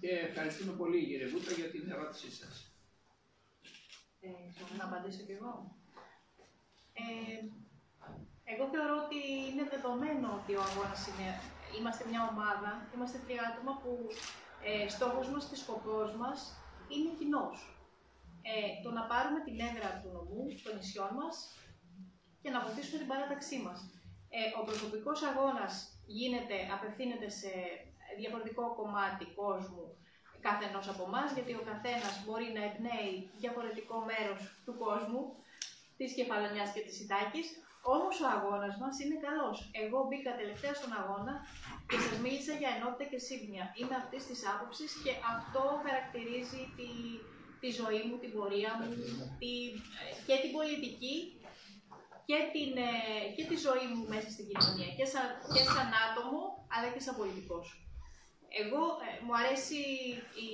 και ευχαριστούμε πολύ κύριε Βούτρο για την ερώτησή σας. Ε, να απαντήσω κι εγώ; Ε, εγώ θεωρώ ότι είναι δεδομένο ότι ο αγώνας είναι. Είμαστε μια ομάδα, είμαστε τρία άτομα που ε, στόχος μας και σκοπός μας είναι κοινός. Ε, το να πάρουμε την έδρα του νομού, των νησιών μας και να βοηθήσουμε την παράταξή μας. Ε, ο προσωπικός αγώνας γίνεται, απευθύνεται σε διαφορετικό κομμάτι κόσμου καθενός από εμάς, γιατί ο καθένας μπορεί να εμπνέει διαφορετικό μέρος του κόσμου της κεφαλονιάς και της Ιτάκη. Όμως ο αγώνας μας είναι καλός. Εγώ μπήκα τελευταία στον αγώνα και σας μίλησα για ενότητα και σύμπνοια. Είμαι αυτής της άποψης και αυτό χαρακτηρίζει τη, τη ζωή μου, την πορεία μου τη, και την πολιτική και, την, ε, και τη ζωή μου μέσα στην κοινωνία. Και σαν, και σαν άτομο, αλλά και σαν πολιτικός. Εγώ ε, μου αρέσει η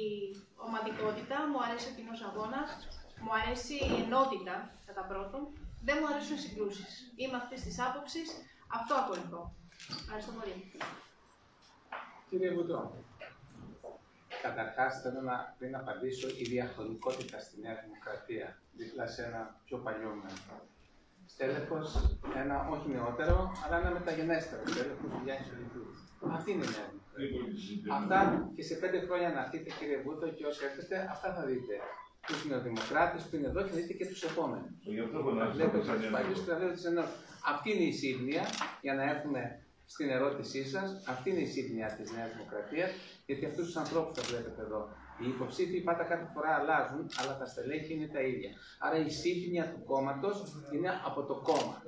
ομαδικότητα, μου αρέσει ο κοινός αγώνας, μου αρέσει η ενότητα κατά πρώτον. Δεν μου αρέσουν οι συγκρούσεις. Είμαι αυτής της άποψης. Αυτό ακολουθώ. Ευχαριστώ πολύ. Κύριε Βουτό, καταρχάς θέλω να πριν απαντήσω η διαχρονικότητα στη Νέα Δημοκρατία, δίπλα σε ένα πιο παλιό μέρο. Στέλεχος, ένα όχι νεότερο, αλλά ένα μεταγενέστερο στέλεχος του Γιάννη Ολυμπίου. Αυτή είναι η Νέα Δημοκρατία. Αυτά και σε πέντε χρόνια να έρθετε, κύριε Βούτο, και όσοι έρθετε, αυτά θα δείτε τους νεοδημοκράτες που είναι εδώ και δείτε και τους επόμενους. Βλέπετε τους παλιού της Ενώση. Αυτή είναι η σύμπνοια, για να έρθουμε στην ερώτησή σας, αυτή είναι η σύμπνοια της Νέας Δημοκρατίας, γιατί αυτούς τους ανθρώπους θα βλέπετε εδώ. Οι υποψήφοι πάντα κάθε φορά αλλάζουν, αλλά τα στελέχη είναι τα ίδια. Άρα η σύμπνοια του κόμματος είναι από το κόμμα.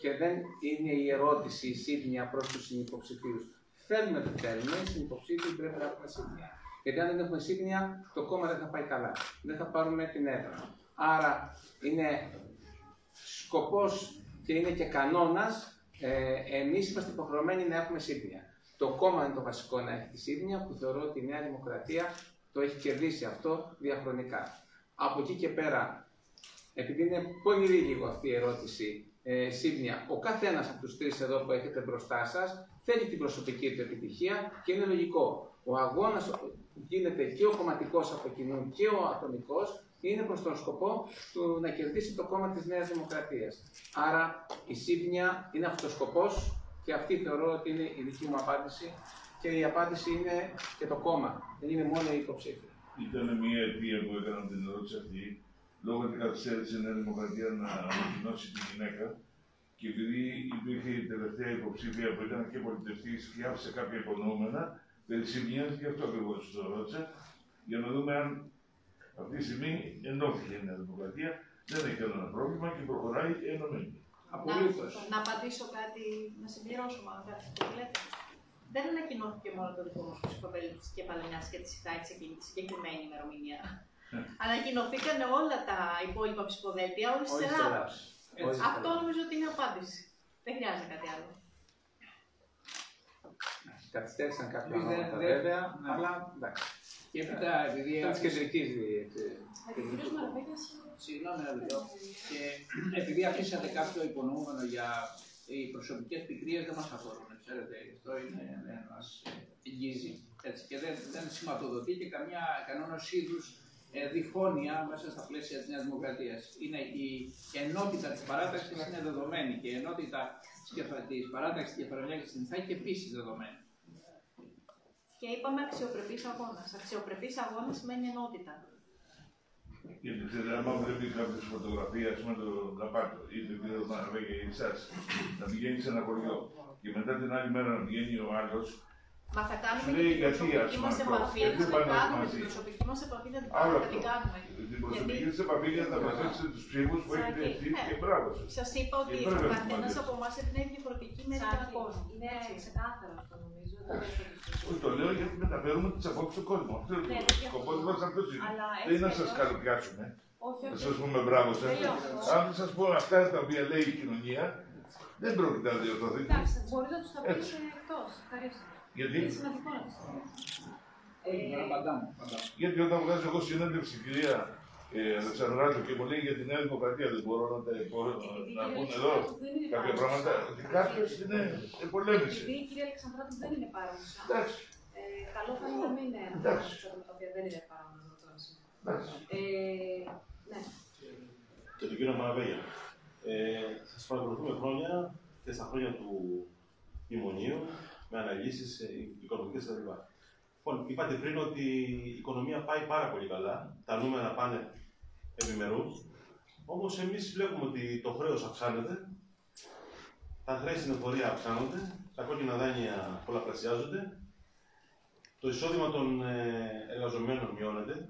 Και δεν είναι η ερώτηση, η σύμπνοια προς τους συνυποψηφίους. Θέλουμε, δεν θέλουμε, οι συνυποψήφοι πρέπει να έχουμε σύμπνοια. Γιατί αν δεν έχουμε σύμπνοια, το κόμμα δεν θα πάει καλά. Δεν θα πάρουμε την έδρα. Άρα είναι σκοπός και είναι και κανόνας, ε, εμείς είμαστε υποχρεωμένοι να έχουμε σύμπνοια. Το κόμμα είναι το βασικό να έχει τη σύμπνοια, που θεωρώ ότι η Νέα Δημοκρατία το έχει κερδίσει αυτό διαχρονικά. Από εκεί και πέρα, επειδή είναι πολύ λίγο αυτή η ερώτηση, ε, σύμπνοια, ο καθένας από τους τρεις εδώ που έχετε μπροστά σας θέλει την προσωπική του επιτυχία και είναι λογικό. Ο αγώνας γίνεται και ο κομματικός από κοινού και ο ατομικός είναι προς τον σκοπό του να κερδίσει το κόμμα της Νέας Δημοκρατίας. Άρα η σύμπνοια είναι αυτός ο σκοπός και αυτή θεωρώ ότι είναι η δική μου απάντηση και η απάντηση είναι και το κόμμα, δεν είναι μόνο η υποψήφια. Ήταν μια αιτία που έκαναν την ερώτηση αυτή, λόγω ότι καθυστέρησε η Νέα Δημοκρατία να ανακοινώσει τη γυναίκα και επειδή υπήρχε η τελευταία υποψήφια που ήταν και πολιτευτής και άφησε κάποια υπονοούμενα, περισημειώθηκε αυτό ακριβώς το ρώτησα, για να δούμε αν αυτή τη στιγμή ενώθηκε η Νέα Δημοκρατία, δεν έχει κανένα πρόβλημα και προχωράει ενωμένη. Να, να απαντήσω κάτι, να συμπληρώσω μάλλον κάτι που λέτε. Δεν ανακοινώθηκε μόνο το δικό μας ψηφοδέλτιο τη Κεφαλαιονιά και τη ΣΥΤΑΚ εκείνη τη συγκεκριμένη ημερομηνία. Ναι. Ανακοινωθήκαν όλα τα υπόλοιπα ψηφοδέλτια όλη τη Ελλάδα. Αυτό νομίζω ότι είναι απάντηση. Δεν χρειάζεται κάτι άλλο. Καθυστέρησαν κάποια πράγματα βέβαια, ναι. αλλά εντάξει. Και έπειτα, επειδή. Ήταν τη κεντρική Συγγνώμη ένα λεπτό. Και επειδή αφήσατε κάποιο υπονοούμενο για οι προσωπικέ πικρίε δεν μα αφορούν. Ξέρετε, αυτό είναι, δεν μα εγγύζει. Έτσι, και δεν, δεν σηματοδοτεί και καμιά κανόνα είδου ε, διχόνοια μέσα στα πλαίσια τη Νέα Δημοκρατία. Είναι η ενότητα τη παράταξη είναι δεδομένη και η ενότητα τη παράταξη τη Κεφαλονιά και στην Ιθάκη επίση δεδομένη. Και είπαμε αξιοπρεπή αγώνα. Αξιοπρεπή αγώνα σημαίνει ενότητα. Γιατί ξέρετε, άμα βλέπει κάποιο φωτογραφία, ας πούμε, το Καπάτο ή τον κύριο Μαραβέγια ή εσάς, να πηγαίνεις σε ένα χωριό και μετά την άλλη μέρα να πηγαίνει ο άλλος, Μα θα κάνουμε και την προσωπική μας επαφή. Θα κάνουμε την προσωπική μας επαφή, θα την κάνουμε. Την προσωπική σα επαφή για να βασίσετε τους ψήφους που έχετε εσύ και μπράβο σας. Σας είπα ότι ο καθένας από εμάς έχει διαφορετική μερίδα κόσμου. Είναι ξεκάθαρο αυτό νομίζω. Όχι, το λέω γιατί μεταφέρουμε τις απόψεις του κόσμου. Αυτό είναι ο σκοπός μας αυτό είναι. Δεν είναι να σας καλοπιάσουμε. Να σας πούμε μπράβο σας. Αν σας πω αυτά τα οποία λέει η κοινωνία, δεν πρόκειται να διορθωθείτε. Εντάξει, μπορεί να τους τα πει εκτός. Ευχαριστώ. Γιατί; Είναι σημαντικό να ε, Γιατί όταν βγάζω εγώ συνέντευξη, κυρία ε, Αλεξανδράτου και μου λέει για τη Νέα Δημοκρατία, δεν μπορώ να τα πω, να πούνε εδώ κάποια πράγματα. Ότι κάποιος είναι πολέμηση. Επειδή η κυρία Αλεξανδράτου δεν είναι παρούσα. Εντάξει. Ε, καλό θα είναι να μην είναι τα οποία δεν είναι παρούσα. Ε, ναι. Και τον κύριο Μαραβέγια. Ε, σας παρακολουθούμε χρόνια και στα χρόνια του Μνημονίου με αναλύσεις ε, οικονομικές κτλ. Λοιπόν, είπατε πριν ότι η οικονομία πάει πάρα πολύ καλά, τα νούμερα πάνε επιμερούς. Όμως εμείς βλέπουμε ότι το χρέος αυξάνεται, τα χρέη στην εφορία αυξάνονται, τα κόκκινα δάνεια πολλαπλασιάζονται, το εισόδημα των ε, εργαζομένων μειώνεται.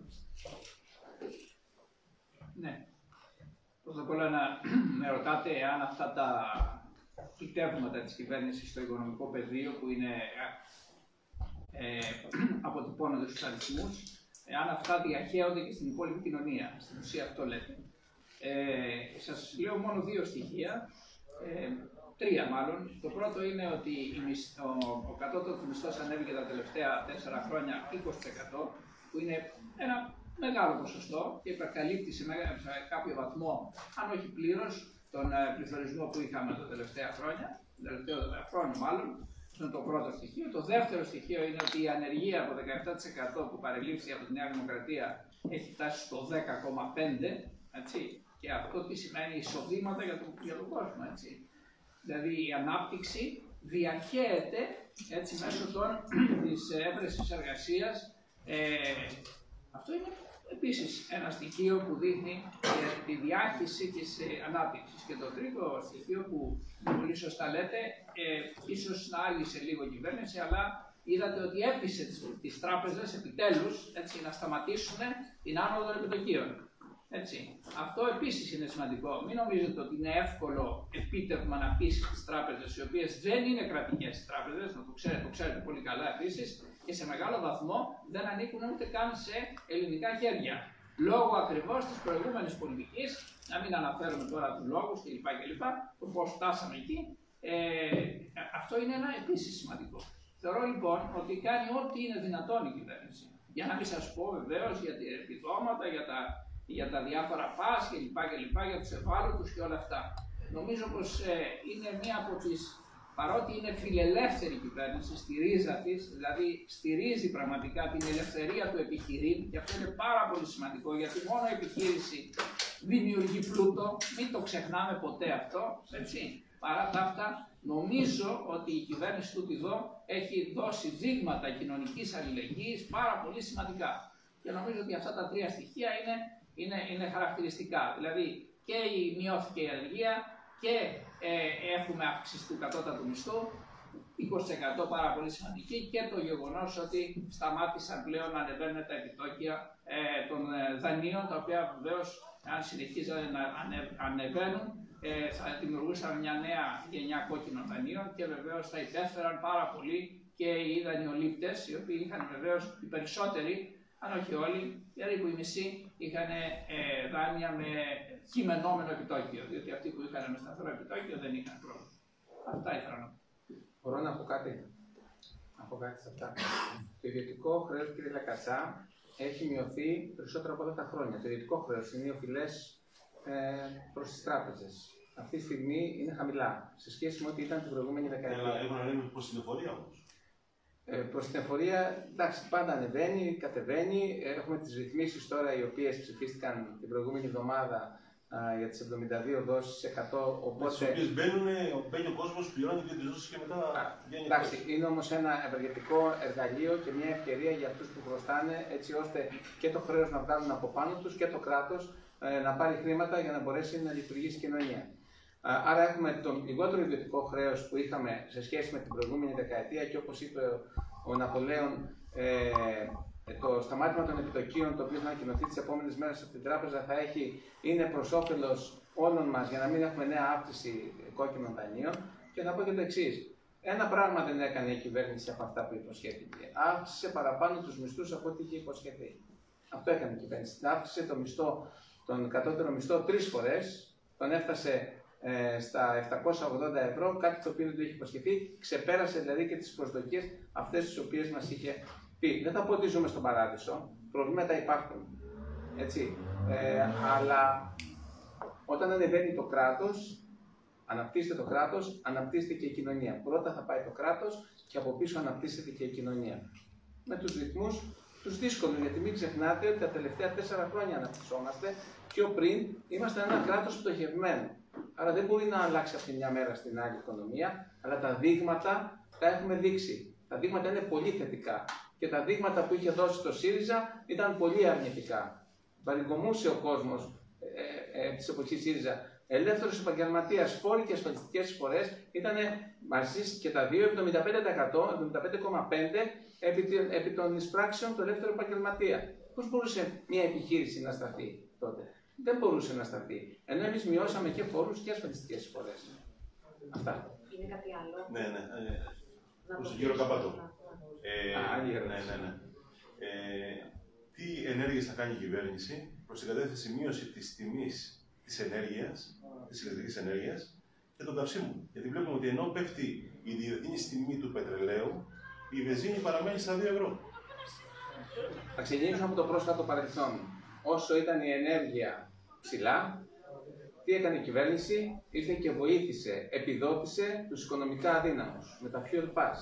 Ναι. Πρώτα απ' όλα να με ρωτάτε αν αυτά τα κοιτεύματα της κυβέρνησης στο οικονομικό πεδίο που είναι ε, αποτυπώνονται στους αριθμούς, αν αυτά διαχέονται και στην υπόλοιπη κοινωνία. Στην ουσία αυτό λέτε. Ε, σας λέω μόνο δύο στοιχεία, ε, τρία μάλλον. Το πρώτο είναι ότι ο, ο κατώτατος μισθός ανέβηκε τα τελευταία τέσσερα χρόνια 20%, που είναι ένα μεγάλο ποσοστό και υπερκαλύπτει σε, σε κάποιο βαθμό, αν όχι πλήρως, τον ε, πληθωρισμό που είχαμε τα τελευταία χρόνια, το τελευταίο χρόνο μάλλον, αυτό είναι το πρώτο στοιχείο. Το δεύτερο στοιχείο είναι ότι η ανεργία από 17% που παρελήφθη από τη Νέα Δημοκρατία έχει φτάσει στο 10,5%. Έτσι. Και αυτό τι σημαίνει εισοδήματα για τον, για τον κόσμο. Έτσι. Δηλαδή η ανάπτυξη διαχέεται έτσι, μέσω των, της έβρεσης εργασίας. Ε, αυτό είναι Επίσης, ένα στοιχείο που δείχνει ε, τη διάχυση της ε, ανάπτυξης. Και το τρίτο στοιχείο που πολύ σωστά λέτε, ε, ίσως να άλλησε λίγο η κυβέρνηση, αλλά είδατε ότι έπεισε τις, τις τράπεζες επιτέλους έτσι, να σταματήσουν την άνοδο των επιτοκίων. Έτσι. Αυτό επίσης είναι σημαντικό. Μην νομίζετε ότι είναι εύκολο επίτευγμα να πείσει τι τράπεζες, οι οποίες δεν είναι κρατικές τράπεζες, να το ξέρετε, το ξέρετε πολύ καλά επίσης, και σε μεγάλο βαθμό δεν ανήκουν ούτε καν σε ελληνικά χέρια. Λόγω ακριβώς της προηγούμενης πολιτικής, να μην αναφέρουμε τώρα τους λόγους κλπ. κλπ. το πώς φτάσαμε εκεί. Ε, αυτό είναι ένα επίσης σημαντικό. Θεωρώ λοιπόν ότι κάνει ό,τι είναι δυνατόν η κυβέρνηση. Για να μην σας πω βεβαίως για τα επιδόματα, για τα, για τα διάφορα πας κλπ. για τους ευάλωτους και όλα αυτά. Νομίζω πως ε, είναι μία από τις παρότι είναι φιλελεύθερη κυβέρνηση στη ρίζα της, δηλαδή στηρίζει πραγματικά την ελευθερία του επιχειρήν, και αυτό είναι πάρα πολύ σημαντικό, γιατί μόνο η επιχείρηση δημιουργεί πλούτο, μην το ξεχνάμε ποτέ αυτό, έτσι. Παρά τα αυτά, νομίζω ότι η κυβέρνηση του εδώ έχει δώσει δείγματα κοινωνικής αλληλεγγύης πάρα πολύ σημαντικά. Και νομίζω ότι αυτά τα τρία στοιχεία είναι, είναι, είναι χαρακτηριστικά. Δηλαδή και η μειώθηκε η αλληλεγγύη και ε, έχουμε αύξηση του κατώτατου μισθού, 20% πάρα πολύ σημαντική και το γεγονός ότι σταμάτησαν πλέον να ανεβαίνουν τα επιτόκια ε, των ε, δανείων, τα οποία βεβαίως αν συνεχίζανε να ανεβαίνουν, ε, θα δημιουργούσαν μια νέα γενιά κόκκινων δανείων και βεβαίως θα υπέφεραν πάρα πολύ και οι δανειολήπτες, οι οποίοι είχαν βεβαίως οι περισσότεροι, αν όχι όλοι, περίπου οι μισοί, είχαν ε, δάνεια με κειμενόμενο επιτόκιο. Διότι αυτοί που είχαν με σταθερό επιτόκιο δεν είχαν πρόβλημα. Αυτά ήθελα να πω. Μπορώ να πω κάτι. Να πω κάτι σε αυτά. Το ιδιωτικό χρέο, κύριε Λακασά, έχει μειωθεί περισσότερο από όλα τα χρόνια. Το ιδιωτικό χρέο είναι οι οφειλέ ε, προ τι τράπεζε. Αυτή τη στιγμή είναι χαμηλά σε σχέση με ό,τι ήταν την προηγούμενη δεκαετία. Αλλά έχουν ανέβει προ την εφορία όμω. Ε, προς την εφορία, εντάξει, πάντα ανεβαίνει, κατεβαίνει. Έχουμε τις ρυθμίσεις τώρα οι οποίες ψηφίστηκαν την προηγούμενη εβδομάδα για τις 72 δόσεις 100. Οπότε... Τις οποίες μπαίνουν, μπαίνει ο κόσμος, πληρώνει και τι δόσεις και μετά βγαίνει. Εντάξει, είναι όμως ένα ευεργετικό εργαλείο και μια ευκαιρία για αυτούς που χρωστάνε, έτσι ώστε και το χρέος να βγάλουν από πάνω τους και το κράτος ε, να πάρει χρήματα για να μπορέσει να λειτουργήσει η κοινωνία. Άρα έχουμε το λιγότερο ιδιωτικό χρέος που είχαμε σε σχέση με την προηγούμενη δεκαετία και όπως είπε ο Ναπολέον, ε, ε, το σταμάτημα των επιτοκίων, το οποίο θα ανακοινωθεί τις επόμενες μέρες από την τράπεζα, θα έχει, είναι προς όφελος όλων μας για να μην έχουμε νέα αύξηση κόκκινων δανείων. Και θα πω και το εξής. Ένα πράγμα δεν έκανε η κυβέρνηση από αυτά που υποσχέθηκε. Αύξησε παραπάνω τους μισθούς από ό,τι είχε υποσχεθεί. Αυτό έκανε η κυβέρνηση. Αύξησε το μισθό, τον κατώτερο μισθό τρεις φορές, τον έφτασε ε, στα 780 ευρώ, κάτι το οποίο δεν το είχε υποσχεθεί, ξεπέρασε δηλαδή και τις προσδοκίες αυτές τις οποίες μας είχε πει. Δεν θα πω ότι ζούμε στον παράδεισο, προβλήματα υπάρχουν. Έτσι. Ε, αλλά όταν ανεβαίνει το κράτος, αναπτύσσεται το κράτος, αναπτύσσεται και η κοινωνία. Πρώτα θα πάει το κράτος και από πίσω αναπτύσσεται και η κοινωνία. Με τους ρυθμούς τους δύσκολους, γιατί μην ξεχνάτε ότι τα τελευταία τέσσερα χρόνια αναπτυσσόμαστε. Πιο πριν είμαστε ένα κράτος πτωχευμένο. Άρα δεν μπορεί να αλλάξει από τη μια μέρα στην άλλη οικονομία, αλλά τα δείγματα τα έχουμε δείξει. Τα δείγματα είναι πολύ θετικά και τα δείγματα που είχε δώσει το ΣΥΡΙΖΑ ήταν πολύ αρνητικά. Βαρυγκομούσε ο κόσμος ε, ε, της εποχής ΣΥΡΙΖΑ. Ελεύθερος επαγγελματίας, φόροι και ασφαλιστικές εισφορέ ήταν μαζί και τα δύο 75%, 75,5% επί, επί των εισπράξεων του ελεύθερου επαγγελματία. Πώς μπορούσε μια επιχείρηση να σταθεί τότε; Δεν μπορούσε να σταθεί. Ενώ εμείς μειώσαμε και φόρους και ασφαλιστικές εισφορές. Αυτά. Είναι κάτι άλλο; Ναι, ναι. Ε, προς γύρω καπάτο. Ε, ναι, ναι, ναι. Ε, τι ενέργειες θα κάνει η κυβέρνηση προς την κατεύθυνση μείωση της τιμής της ενέργειας, της ηλεκτρικής ενέργειας και των καυσίμων. Γιατί βλέπουμε ότι ενώ πέφτει η διεθνής τιμή του πετρελαίου, η βενζίνη παραμένει στα 2 ευρώ. Θα ξεκινήσουμε από το πρόσφατο παρελθόν. Όσο ήταν η ενέργεια ψηλά, τι έκανε η κυβέρνηση, ήρθε και βοήθησε, επιδότησε τους οικονομικά αδύναμους με τα fuel pass.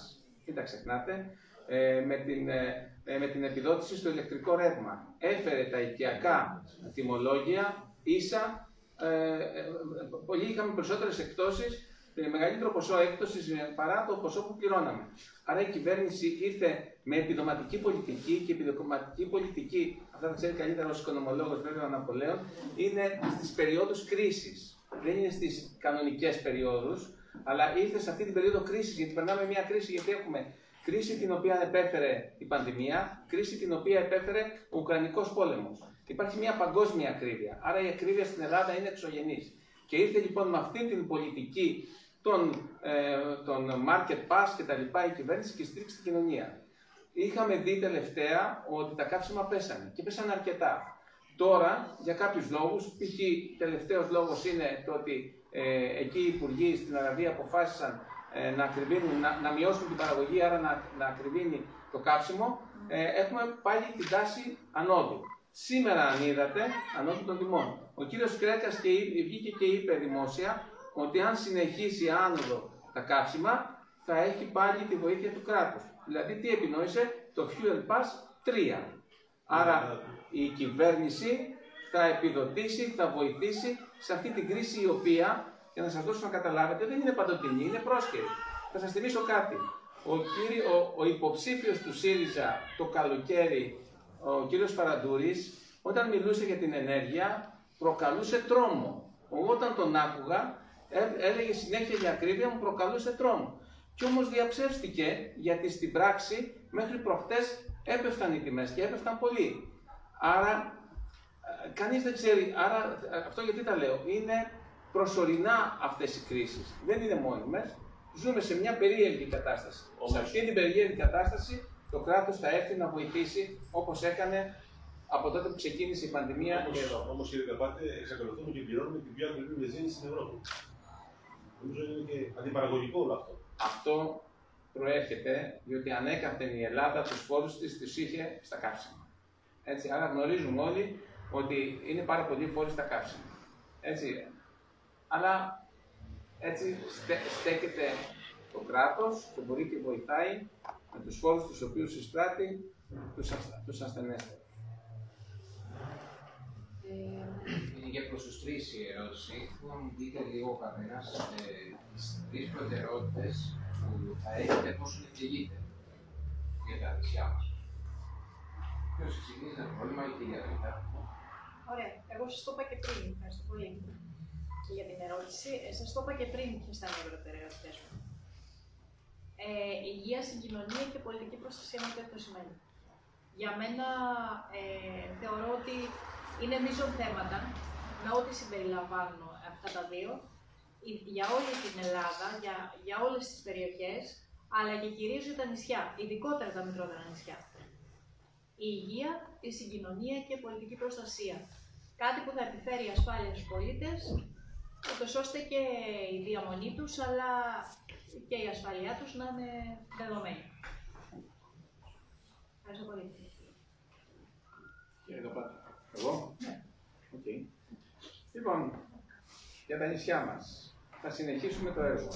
Μην τα ξεχνάτε, ε, με, την, ε, ε, με την επιδότηση στο ηλεκτρικό ρεύμα. Έφερε τα οικιακά τιμολόγια ίσα, ε, πολλοί είχαμε περισσότερες εκτόσεις, μεγαλύτερο ποσό έκπτωσης παρά το ποσό που πληρώναμε. Άρα η κυβέρνηση ήρθε με επιδοματική πολιτική και η επιδοματική πολιτική, αυτά θα ξέρει καλύτερα ω οικονομολόγος βέβαια ο Ναπολέον, είναι στις περιόδους κρίσης. Δεν είναι στις κανονικές περιόδους, αλλά ήρθε σε αυτή την περίοδο κρίσης, γιατί περνάμε μια κρίση, γιατί έχουμε Κρίση την οποία επέφερε η πανδημία, κρίση την οποία επέφερε ο Ουκρανικός πόλεμος. Υπάρχει μια παγκόσμια ακρίβεια. Άρα η ακρίβεια στην Ελλάδα είναι εξωγενής. Και ήρθε λοιπόν με αυτή την πολιτική των, ε, των market pass και τα λοιπά η κυβέρνηση και στήριξε την κοινωνία. Είχαμε δει τελευταία ότι τα κάψιμα πέσανε και πέσανε αρκετά. Τώρα, για κάποιους λόγους, π.χ. τελευταίος λόγος είναι το ότι ε, εκεί οι υπουργοί στην Αραβία αποφάσισαν ε, να, να, να μειώσουν την παραγωγή, άρα να, να ακριβίνει το κάψιμο, ε, έχουμε πάλι την τάση ανώδου. Σήμερα, αν είδατε, ανώδου των τιμών. Ο κύριος Κρέκας και βγήκε και είπε δημόσια ότι αν συνεχίσει άνοδο τα καύσιμα, θα έχει πάλι τη βοήθεια του κράτους. Δηλαδή τι επινόησε; Το Fuel Pass 3. Άρα η κυβέρνηση θα επιδοτήσει, θα βοηθήσει σε αυτή την κρίση η οποία, για να σας δώσω να καταλάβετε, δεν είναι παντοτινή, είναι πρόσχερη. Θα σας θυμίσω κάτι. Ο, κύρι, ο, ο υποψήφιος του ΣΥΡΙΖΑ το καλοκαίρι, ο κύριος Φαραντούρης, όταν μιλούσε για την ενέργεια, προκαλούσε τρόμο. Όταν τον άκουγα, έλεγε συνέχεια για ακρίβεια, μου προκαλούσε τρόμο. Κι όμως διαψεύστηκε, γιατί στην πράξη, μέχρι προχτές έπεφταν οι τιμές και έπεφταν πολύ. Άρα, ε, κανείς δεν ξέρει, άρα αυτό γιατί τα λέω, είναι προσωρινά αυτές οι κρίσεις. Δεν είναι μόνιμες, ζούμε σε μια περίεργη κατάσταση. Όμως... Σε αυτή την περίεργη κατάσταση το κράτος θα έρθει να βοηθήσει όπως έκανε από τότε που ξεκίνησε η πανδημία όμως, εδώ. Όμω, κύριε Καπάτε, εξακολουθούμε και πληρώνουμε την πιο ακριβή βενζίνη στην Ευρώπη. Νομίζω είναι και αντιπαραγωγικό όλο αυτό. Αυτό προέρχεται διότι ανέκαθεν η Ελλάδα τους φόρου της του είχε στα καύσιμα. Έτσι, άρα γνωρίζουμε όλοι ότι είναι πάρα πολλοί φόροι στα καύσιμα. Έτσι. Αλλά έτσι στέκεται το κράτος και μπορεί και βοηθάει με τους φόρους τους οποίους εισπράττει τους, τους ασθενέστερους. Είναι για προς η ερώτηση. Θέλω να μου πείτε λίγο ο καθένας ε, τις τρεις προτεραιότητες που θα έχετε εφόσον εκλεγείτε για τα νησιά μας. Ποιος ξεκινήσει το πρόβλημα ή η Ρίτα. Ωραία. Εγώ σας το είπα και πριν. Ευχαριστώ πολύ για την ερώτηση. Ε, σας το είπα και πριν ποιες ήταν οι προτεραιότητες μου. Ε, υγεία, συγκοινωνία και πολιτική προστασία με αυτό σημαίνει. Για μένα ε, θεωρώ ότι είναι μείζον θέματα με ό,τι συμπεριλαμβάνω αυτά τα δύο για όλη την Ελλάδα, για, για όλες τις περιοχές, αλλά και κυρίως για τα νησιά, ειδικότερα τα μικρότερα νησιά. Η υγεία, η συγκοινωνία και η πολιτική προστασία. Κάτι που θα επιφέρει ασφάλεια στους πολίτες, ούτως ώστε και η διαμονή τους, αλλά και η ασφαλειά τους να είναι δεδομένη. Ευχαριστώ πολύ. Κύριε εγώ; Ναι. Okay. Λοιπόν, για τα νησιά μας. Θα συνεχίσουμε το έργο.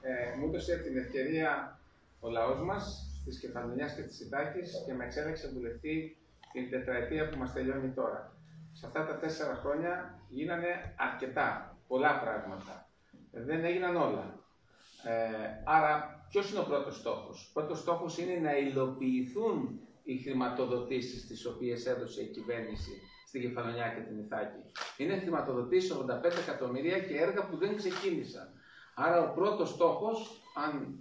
Ε, μου έδωσε την ευκαιρία ο λαός μας της Κεφαλονιάς και της Ιτάκης και με εξέλεξε βουλευτή την τετραετία που μας τελειώνει τώρα. Σε αυτά τα τέσσερα χρόνια γίνανε αρκετά, πολλά πράγματα. Δεν έγιναν όλα. Ε, άρα, ποιος είναι ο πρώτος στόχος; Ο πρώτος στόχος είναι να υλοποιηθούν οι χρηματοδοτήσεις τις οποίες έδωσε η κυβέρνηση στην Κεφαλονιά και την Ιθάκη. Είναι χρηματοδοτήσει 85 εκατομμύρια και έργα που δεν ξεκίνησαν. Άρα ο πρώτος στόχος, αν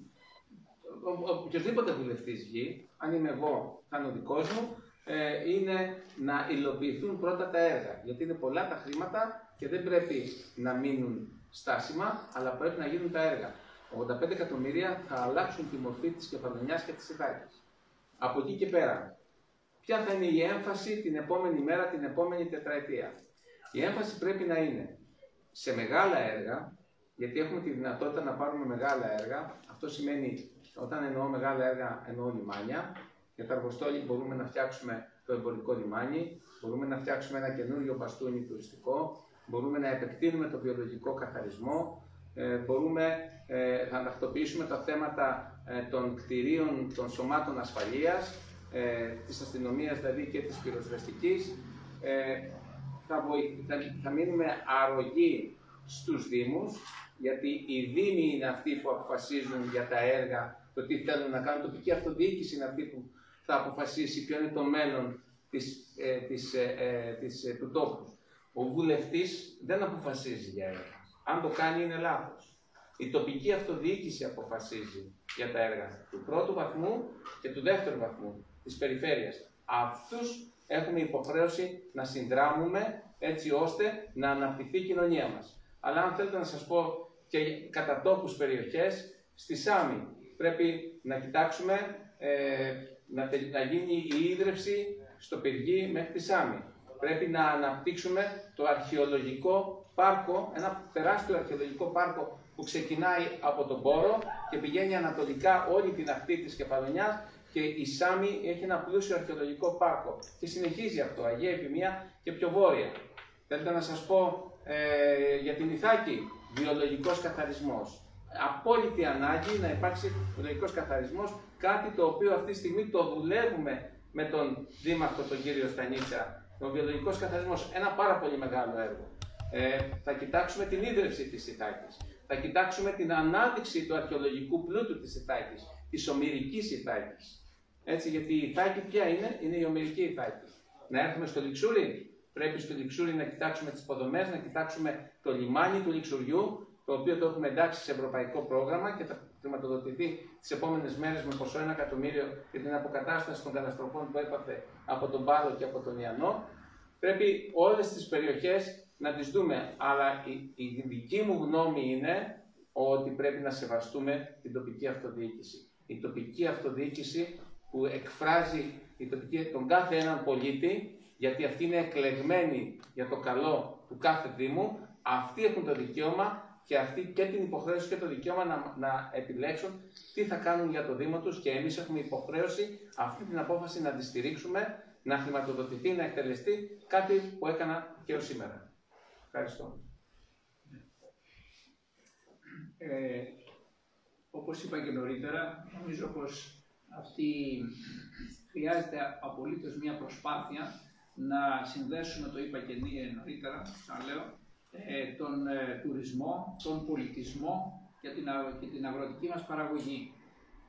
οποιοδήποτε βουλευτής βγει, αν είμαι εγώ, θα είναι ο δικός μου, ε, είναι να υλοποιηθούν πρώτα τα έργα. Γιατί είναι πολλά τα χρήματα και δεν πρέπει να μείνουν στάσιμα, αλλά πρέπει να γίνουν τα έργα. 85 εκατομμύρια θα αλλάξουν τη μορφή της Κεφαλονιάς και της Ιθάκης. Από εκεί και πέρα, ποια θα είναι η έμφαση την επόμενη μέρα, την επόμενη τετραετία. Η έμφαση πρέπει να είναι σε μεγάλα έργα, γιατί έχουμε τη δυνατότητα να πάρουμε μεγάλα έργα. Αυτό σημαίνει, όταν εννοώ μεγάλα έργα, εννοώ λιμάνια. Για τα αργοστόλη μπορούμε να φτιάξουμε το εμπορικό λιμάνι, μπορούμε να φτιάξουμε ένα καινούριο μπαστούνι τουριστικό, μπορούμε να επεκτείνουμε το βιολογικό καθαρισμό, ε, μπορούμε ε, να τακτοποιήσουμε τα θέματα ε, των κτηρίων των σωμάτων ασφαλείας, ε, της αστυνομίας δηλαδή και της πυροσβεστικής. Ε, θα, θα, θα μείνουμε αρρωγοί στους Δήμους, γιατί οι Δήμοι είναι αυτοί που αποφασίζουν για τα έργα, το τι θέλουν να κάνουν. Η τοπική αυτοδιοίκηση είναι αυτή που θα αποφασίσει ποιο είναι το μέλλον της, ε, της, ε, ε της, ε, του τόπου. Ο βουλευτής δεν αποφασίζει για έργα. Αν το κάνει είναι λάθος. Η τοπική αυτοδιοίκηση αποφασίζει για τα έργα του πρώτου βαθμού και του δεύτερου βαθμού της περιφέρειας. Αυτούς έχουμε υποχρέωση να συνδράμουμε έτσι ώστε να αναπτυχθεί η κοινωνία μας. Αλλά αν θέλετε να σας πω και κατά τόπους περιοχές, στη Σάμι πρέπει να κοιτάξουμε ε, να, να γίνει η ίδρυυση στο Πυργή μέχρι τη Σάμι. Πρέπει να αναπτύξουμε το αρχαιολογικό πάρκο, ένα τεράστιο αρχαιολογικό πάρκο που ξεκινάει από τον Πόρο και πηγαίνει ανατολικά όλη την ακτή της Κεφαλονιάς και η Σάμι έχει ένα πλούσιο αρχαιολογικό πάρκο και συνεχίζει αυτό, Αγία Επιμία και πιο βόρεια. Θέλετε να σας πω ε, για την Ιθάκη, βιολογικός καθαρισμός, απόλυτη ανάγκη να υπάρξει βιολογικός καθαρισμός, κάτι το οποίο αυτή τη στιγμή το δουλεύουμε με τον Δήμαρχο, τον κύριο Στανίτσα. Ο βιολογικός καθαρισμός, ένα πάρα πολύ μεγάλο έργο. Ε, θα κοιτάξουμε την ίδρυυση της Ιθάκης. Θα κοιτάξουμε την ανάδειξη του αρχαιολογικού πλούτου της Ιθάκης, της ομυρικής Ιθάκης. Έτσι, γιατί η Ιθάκη ποια είναι, είναι η ομυρική Ιθάκη. Να έρθουμε στο Λιξούρι, πρέπει στο Λιξούρι να κοιτάξουμε τις υποδομές, να κοιτάξουμε το λιμάνι του Λιξουριού, το οποίο το έχουμε εντάξει σε ευρωπαϊκό πρόγραμμα και θα χρηματοδοτηθεί τις επόμενες μέρες με ποσό 1 εκατομμύριο για την αποκατάσταση των καταστροφών που έπαθε από τον Πάλο και από τον Ιαννό. Πρέπει όλες τις περιοχές να τις δούμε. Αλλά η, η δική μου γνώμη είναι ότι πρέπει να σεβαστούμε την τοπική αυτοδιοίκηση. Η τοπική αυτοδιοίκηση που εκφράζει η τοπική, τον κάθε έναν πολίτη, γιατί αυτοί είναι εκλεγμένοι για το καλό του κάθε Δήμου, αυτοί έχουν το δικαίωμα και αυτοί και την υποχρέωση και το δικαίωμα να, να επιλέξουν τι θα κάνουν για το Δήμο τους και εμείς έχουμε υποχρέωση αυτή την απόφαση να τη στηρίξουμε, να χρηματοδοτηθεί, να εκτελεστεί κάτι που έκανα και ως σήμερα. Ευχαριστώ. Ε, όπως είπα και νωρίτερα, νομίζω πως αυτή χρειάζεται απολύτως μια προσπάθεια να συνδέσουμε, το είπα και νωρίτερα, λέω, ε, τον ε, τουρισμό, τον πολιτισμό και την, και την αγροτική μας παραγωγή.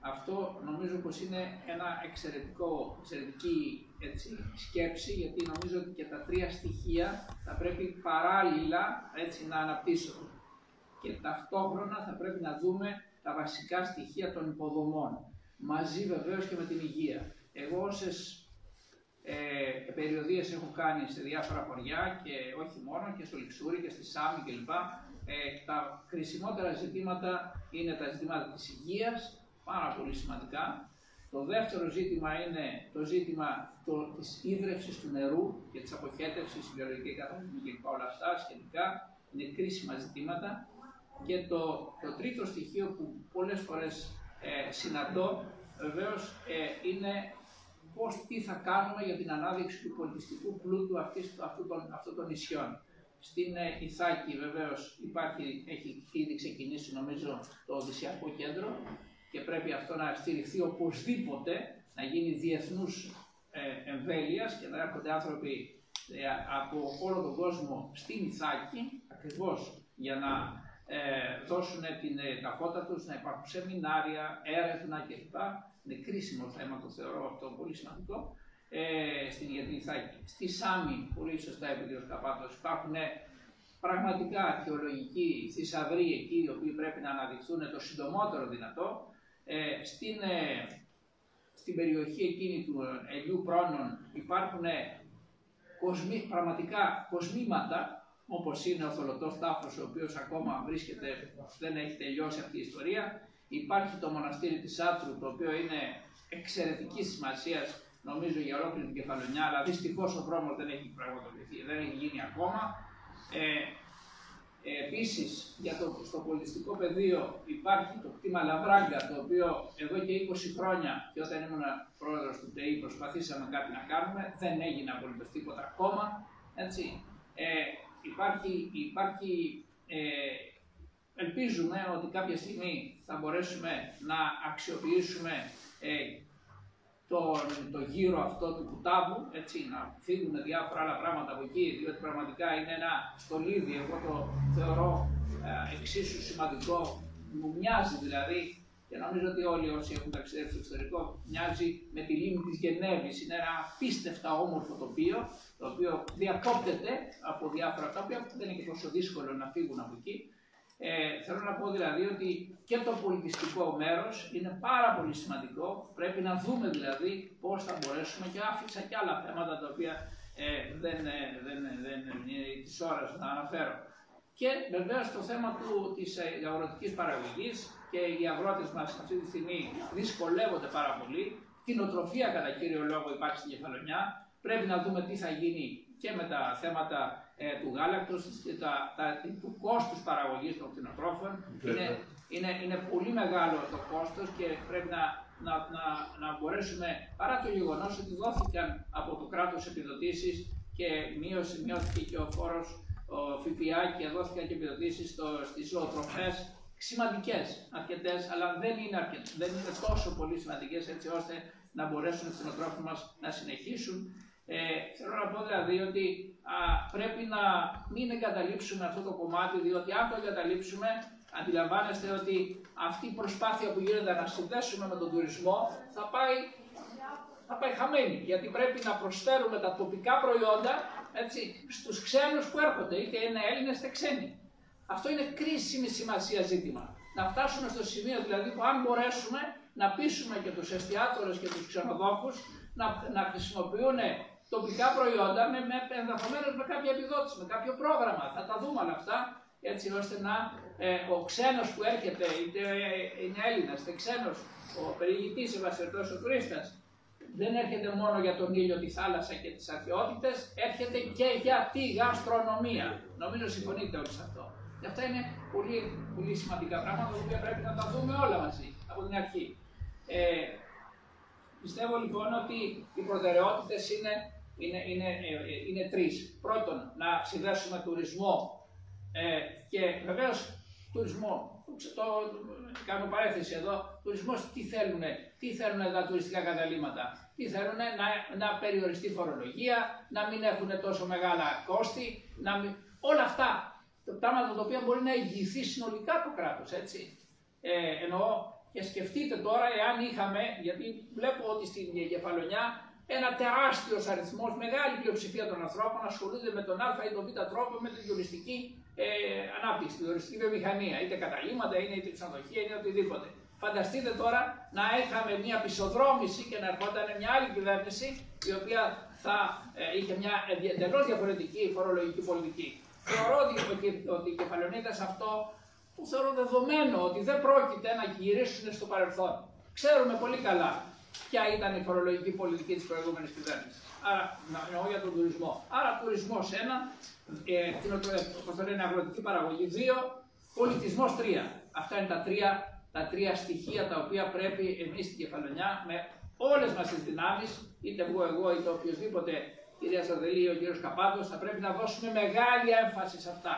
Αυτό νομίζω πως είναι ένα εξαιρετικό, εξαιρετική έτσι, σκέψη, γιατί νομίζω ότι και τα τρία στοιχεία θα πρέπει παράλληλα έτσι, να αναπτύσσονται. Και ταυτόχρονα θα πρέπει να δούμε τα βασικά στοιχεία των υποδομών, μαζί βεβαίως και με την υγεία. Εγώ όσες ε, περιοδίες έχω κάνει σε διάφορα χωριά και όχι μόνο και στο Λιξούρι και στη Σάμι κλπ. Ε, τα χρησιμότερα ζητήματα είναι τα ζητήματα της υγείας, πάρα πολύ σημαντικά. Το δεύτερο ζήτημα είναι το ζήτημα το, της ίδρυυσης του νερού και της αποχέτευσης, βιολογική καθαρισμού και όλα αυτά σχετικά. Είναι κρίσιμα ζητήματα. Και το, το τρίτο στοιχείο που πολλές φορές ε, συναντώ, βεβαίως, ε, είναι πώς, τι θα κάνουμε για την ανάδειξη του πολιτιστικού πλούτου αυτής, αυτού, των, αυτού των νησιών. Στην ε, Ιθάκη βεβαίως υπάρχει, έχει ήδη ξεκινήσει νομίζω το Οδυσσιακό Κέντρο και πρέπει αυτό να στηριχθεί οπωσδήποτε, να γίνει διεθνούς ε, εμβέλειας και να έρχονται άνθρωποι ε, από όλο τον κόσμο στην Ιθάκη, ακριβώς για να ε, δώσουν την, ε, τα φώτα τους, να υπάρχουν σεμινάρια, έρευνα κλπ. Είναι κρίσιμο θέμα, το θεωρώ αυτό πολύ σημαντικό. Ε, στην γιατί στη Σάμι, πολύ σωστά επειδή ο Σκαπάτος, υπάρχουν πραγματικά αρχαιολογικοί θησαυροί εκεί, οι οποίοι πρέπει να αναδειχθούν το συντομότερο δυνατό. Ε, στην, ε, στην περιοχή εκείνη του Ελιού Πρόνων υπάρχουν κοσμί, πραγματικά κοσμήματα όπως είναι ο θολωτός τάφος, ο οποίος ακόμα βρίσκεται, δεν έχει τελειώσει αυτή η ιστορία. Υπάρχει το μοναστήρι της Άτρου, το οποίο είναι εξαιρετική σημασία, νομίζω για ολόκληρη την κεφαλονιά, αλλά δυστυχώς ο δρόμος δεν έχει πραγματοποιηθεί, δεν έχει γίνει ακόμα. Ε, ε, επίσης, για το, στο πολιτιστικό πεδίο υπάρχει το κτήμα Λαβράγκα, το οποίο εδώ και 20 χρόνια και όταν ήμουν πρόεδρος του ΤΕΗ προσπαθήσαμε κάτι να κάνουμε, δεν έγινε απολύτως τίποτα ακόμα. Έτσι. Ε, υπάρχει, υπάρχει ε, ελπίζουμε ότι κάποια στιγμή θα μπορέσουμε να αξιοποιήσουμε ε, το, το γύρο αυτό του κουτάβου, έτσι, να φύγουν διάφορα άλλα πράγματα από εκεί, διότι πραγματικά είναι ένα στολίδι, εγώ το θεωρώ ε, εξίσου σημαντικό, μου μοιάζει δηλαδή και νομίζω ότι όλοι όσοι έχουν ταξιδέψει στο εξωτερικό μοιάζει με τη λίμνη της Γενέβης. Είναι ένα απίστευτα όμορφο τοπίο, το οποίο διακόπτεται από διάφορα τοπία που δεν είναι και τόσο δύσκολο να φύγουν από εκεί. Ε, θέλω να πω δηλαδή ότι και το πολιτιστικό μέρος είναι πάρα πολύ σημαντικό. Πρέπει να δούμε δηλαδή πώς θα μπορέσουμε και άφησα και άλλα θέματα τα οποία ε, δεν, ε, δεν, δεν, δεν είναι της ώρας να αναφέρω. Και βεβαίως το θέμα του, της ε, αγροτικής παραγωγής και οι αγρότες μας αυτή τη στιγμή δυσκολεύονται πάρα πολύ. Την οτροφία κατά κύριο λόγο υπάρχει στην κεφαλονιά. Πρέπει να δούμε τι θα γίνει και με τα θέματα ε, του γάλακτος, τα, τα, του κόστους παραγωγής των κτηνοτρόφων. Είναι, είναι, είναι πολύ μεγάλο το κόστος και πρέπει να, να, να, να μπορέσουμε, παρά το γεγονός ότι δόθηκαν από το κράτος επιδοτήσεις και μείωση, μειώθηκε και ο φόρος ο ΦΠΑ και δόθηκαν και επιδοτήσεις στι στις ζωοτροφές σημαντικές αρκετές, αλλά δεν είναι, αρκετές, δεν είναι τόσο πολύ σημαντικές έτσι ώστε να μπορέσουν οι κτηνοτρόφοι μας να συνεχίσουν. Ε, θέλω να πω δηλαδή ότι α, πρέπει να μην εγκαταλείψουμε αυτό το κομμάτι, διότι αν το εγκαταλείψουμε, αντιλαμβάνεστε ότι αυτή η προσπάθεια που γίνεται να συνδέσουμε με τον τουρισμό θα πάει, θα πάει χαμένη. Γιατί πρέπει να προσφέρουμε τα τοπικά προϊόντα έτσι, στους ξένους που έρχονται, είτε είναι Έλληνες είτε ξένοι. Αυτό είναι κρίσιμη σημασία ζήτημα. Να φτάσουμε στο σημείο δηλαδή που αν μπορέσουμε να πείσουμε και τους εστιατόρες και τους ξενοδόχους να, να χρησιμοποιούν τοπικά προϊόντα με, με ενδεχομένως με κάποια επιδότηση, με κάποιο πρόγραμμα. Θα τα δούμε όλα αυτά έτσι ώστε να ε, ο ξένος που έρχεται, είτε είναι Έλληνας, είτε ξένος, ο περιηγητής, ο ο τουρίστας, δεν έρχεται μόνο για τον ήλιο, τη θάλασσα και τις αρχαιότητες, έρχεται και για τη γαστρονομία. Νομίζω συμφωνείτε όλοι σε αυτό. Και αυτά είναι πολύ, πολύ σημαντικά πράγματα, τα οποία πρέπει να τα δούμε όλα μαζί, από την αρχή. Ε, πιστεύω λοιπόν ότι οι προτεραιότητες είναι, είναι, είναι, ε, είναι τρεις. Πρώτον, να συνδέσουμε τουρισμό ε, και βεβαίως τουρισμό, το, κάνω παρέθεση εδώ, τουρισμός τι θέλουν, τι θέλουν τα τουριστικά καταλήμματα, τι θέλουν να, να περιοριστεί φορολογία, να μην έχουν τόσο μεγάλα κόστη, να μην... όλα αυτά πράγματα τα οποία μπορεί να ηγηθεί συνολικά το κράτος, έτσι. Ε, εννοώ, και σκεφτείτε τώρα εάν είχαμε, γιατί βλέπω ότι στην Κεφαλονιά ένα τεράστιος αριθμός, μεγάλη πλειοψηφία των ανθρώπων ασχολούνται με τον Α ή τον Β τρόπο με την τουριστική ε, ανάπτυξη, την τουριστική βιομηχανία, είτε καταλήμματα, είτε ξενοδοχεία, είτε οτιδήποτε. Φανταστείτε τώρα να είχαμε μια πισοδρόμηση και να ερχόταν μια άλλη κυβέρνηση η οποία θα ε, είχε μια εντελώς διαφορετική φορολογική πολιτική. Θεωρώ ότι, ότι οι κεφαλαιονίτε αυτό που θεωρώ δεδομένο ότι δεν πρόκειται να γυρίσουν στο παρελθόν. Ξέρουμε πολύ καλά ποια ήταν η φορολογική πολιτική της προηγούμενης κυβέρνησης. Άρα, εννοώ για τον τουρισμό. Άρα, τουρισμός ένα, ε, το λένε, αγροτική παραγωγή δύο, πολιτισμός τρία. Αυτά είναι τα τρία, τα τρία στοιχεία τα οποία πρέπει εμείς στην Κεφαλονιά με όλες μας τις δυνάμεις, είτε εγώ, εγώ είτε οποιοδήποτε κυρία Σαρδελή ή ο κύριος Καπάτο, θα πρέπει να δώσουμε μεγάλη έμφαση σε αυτά.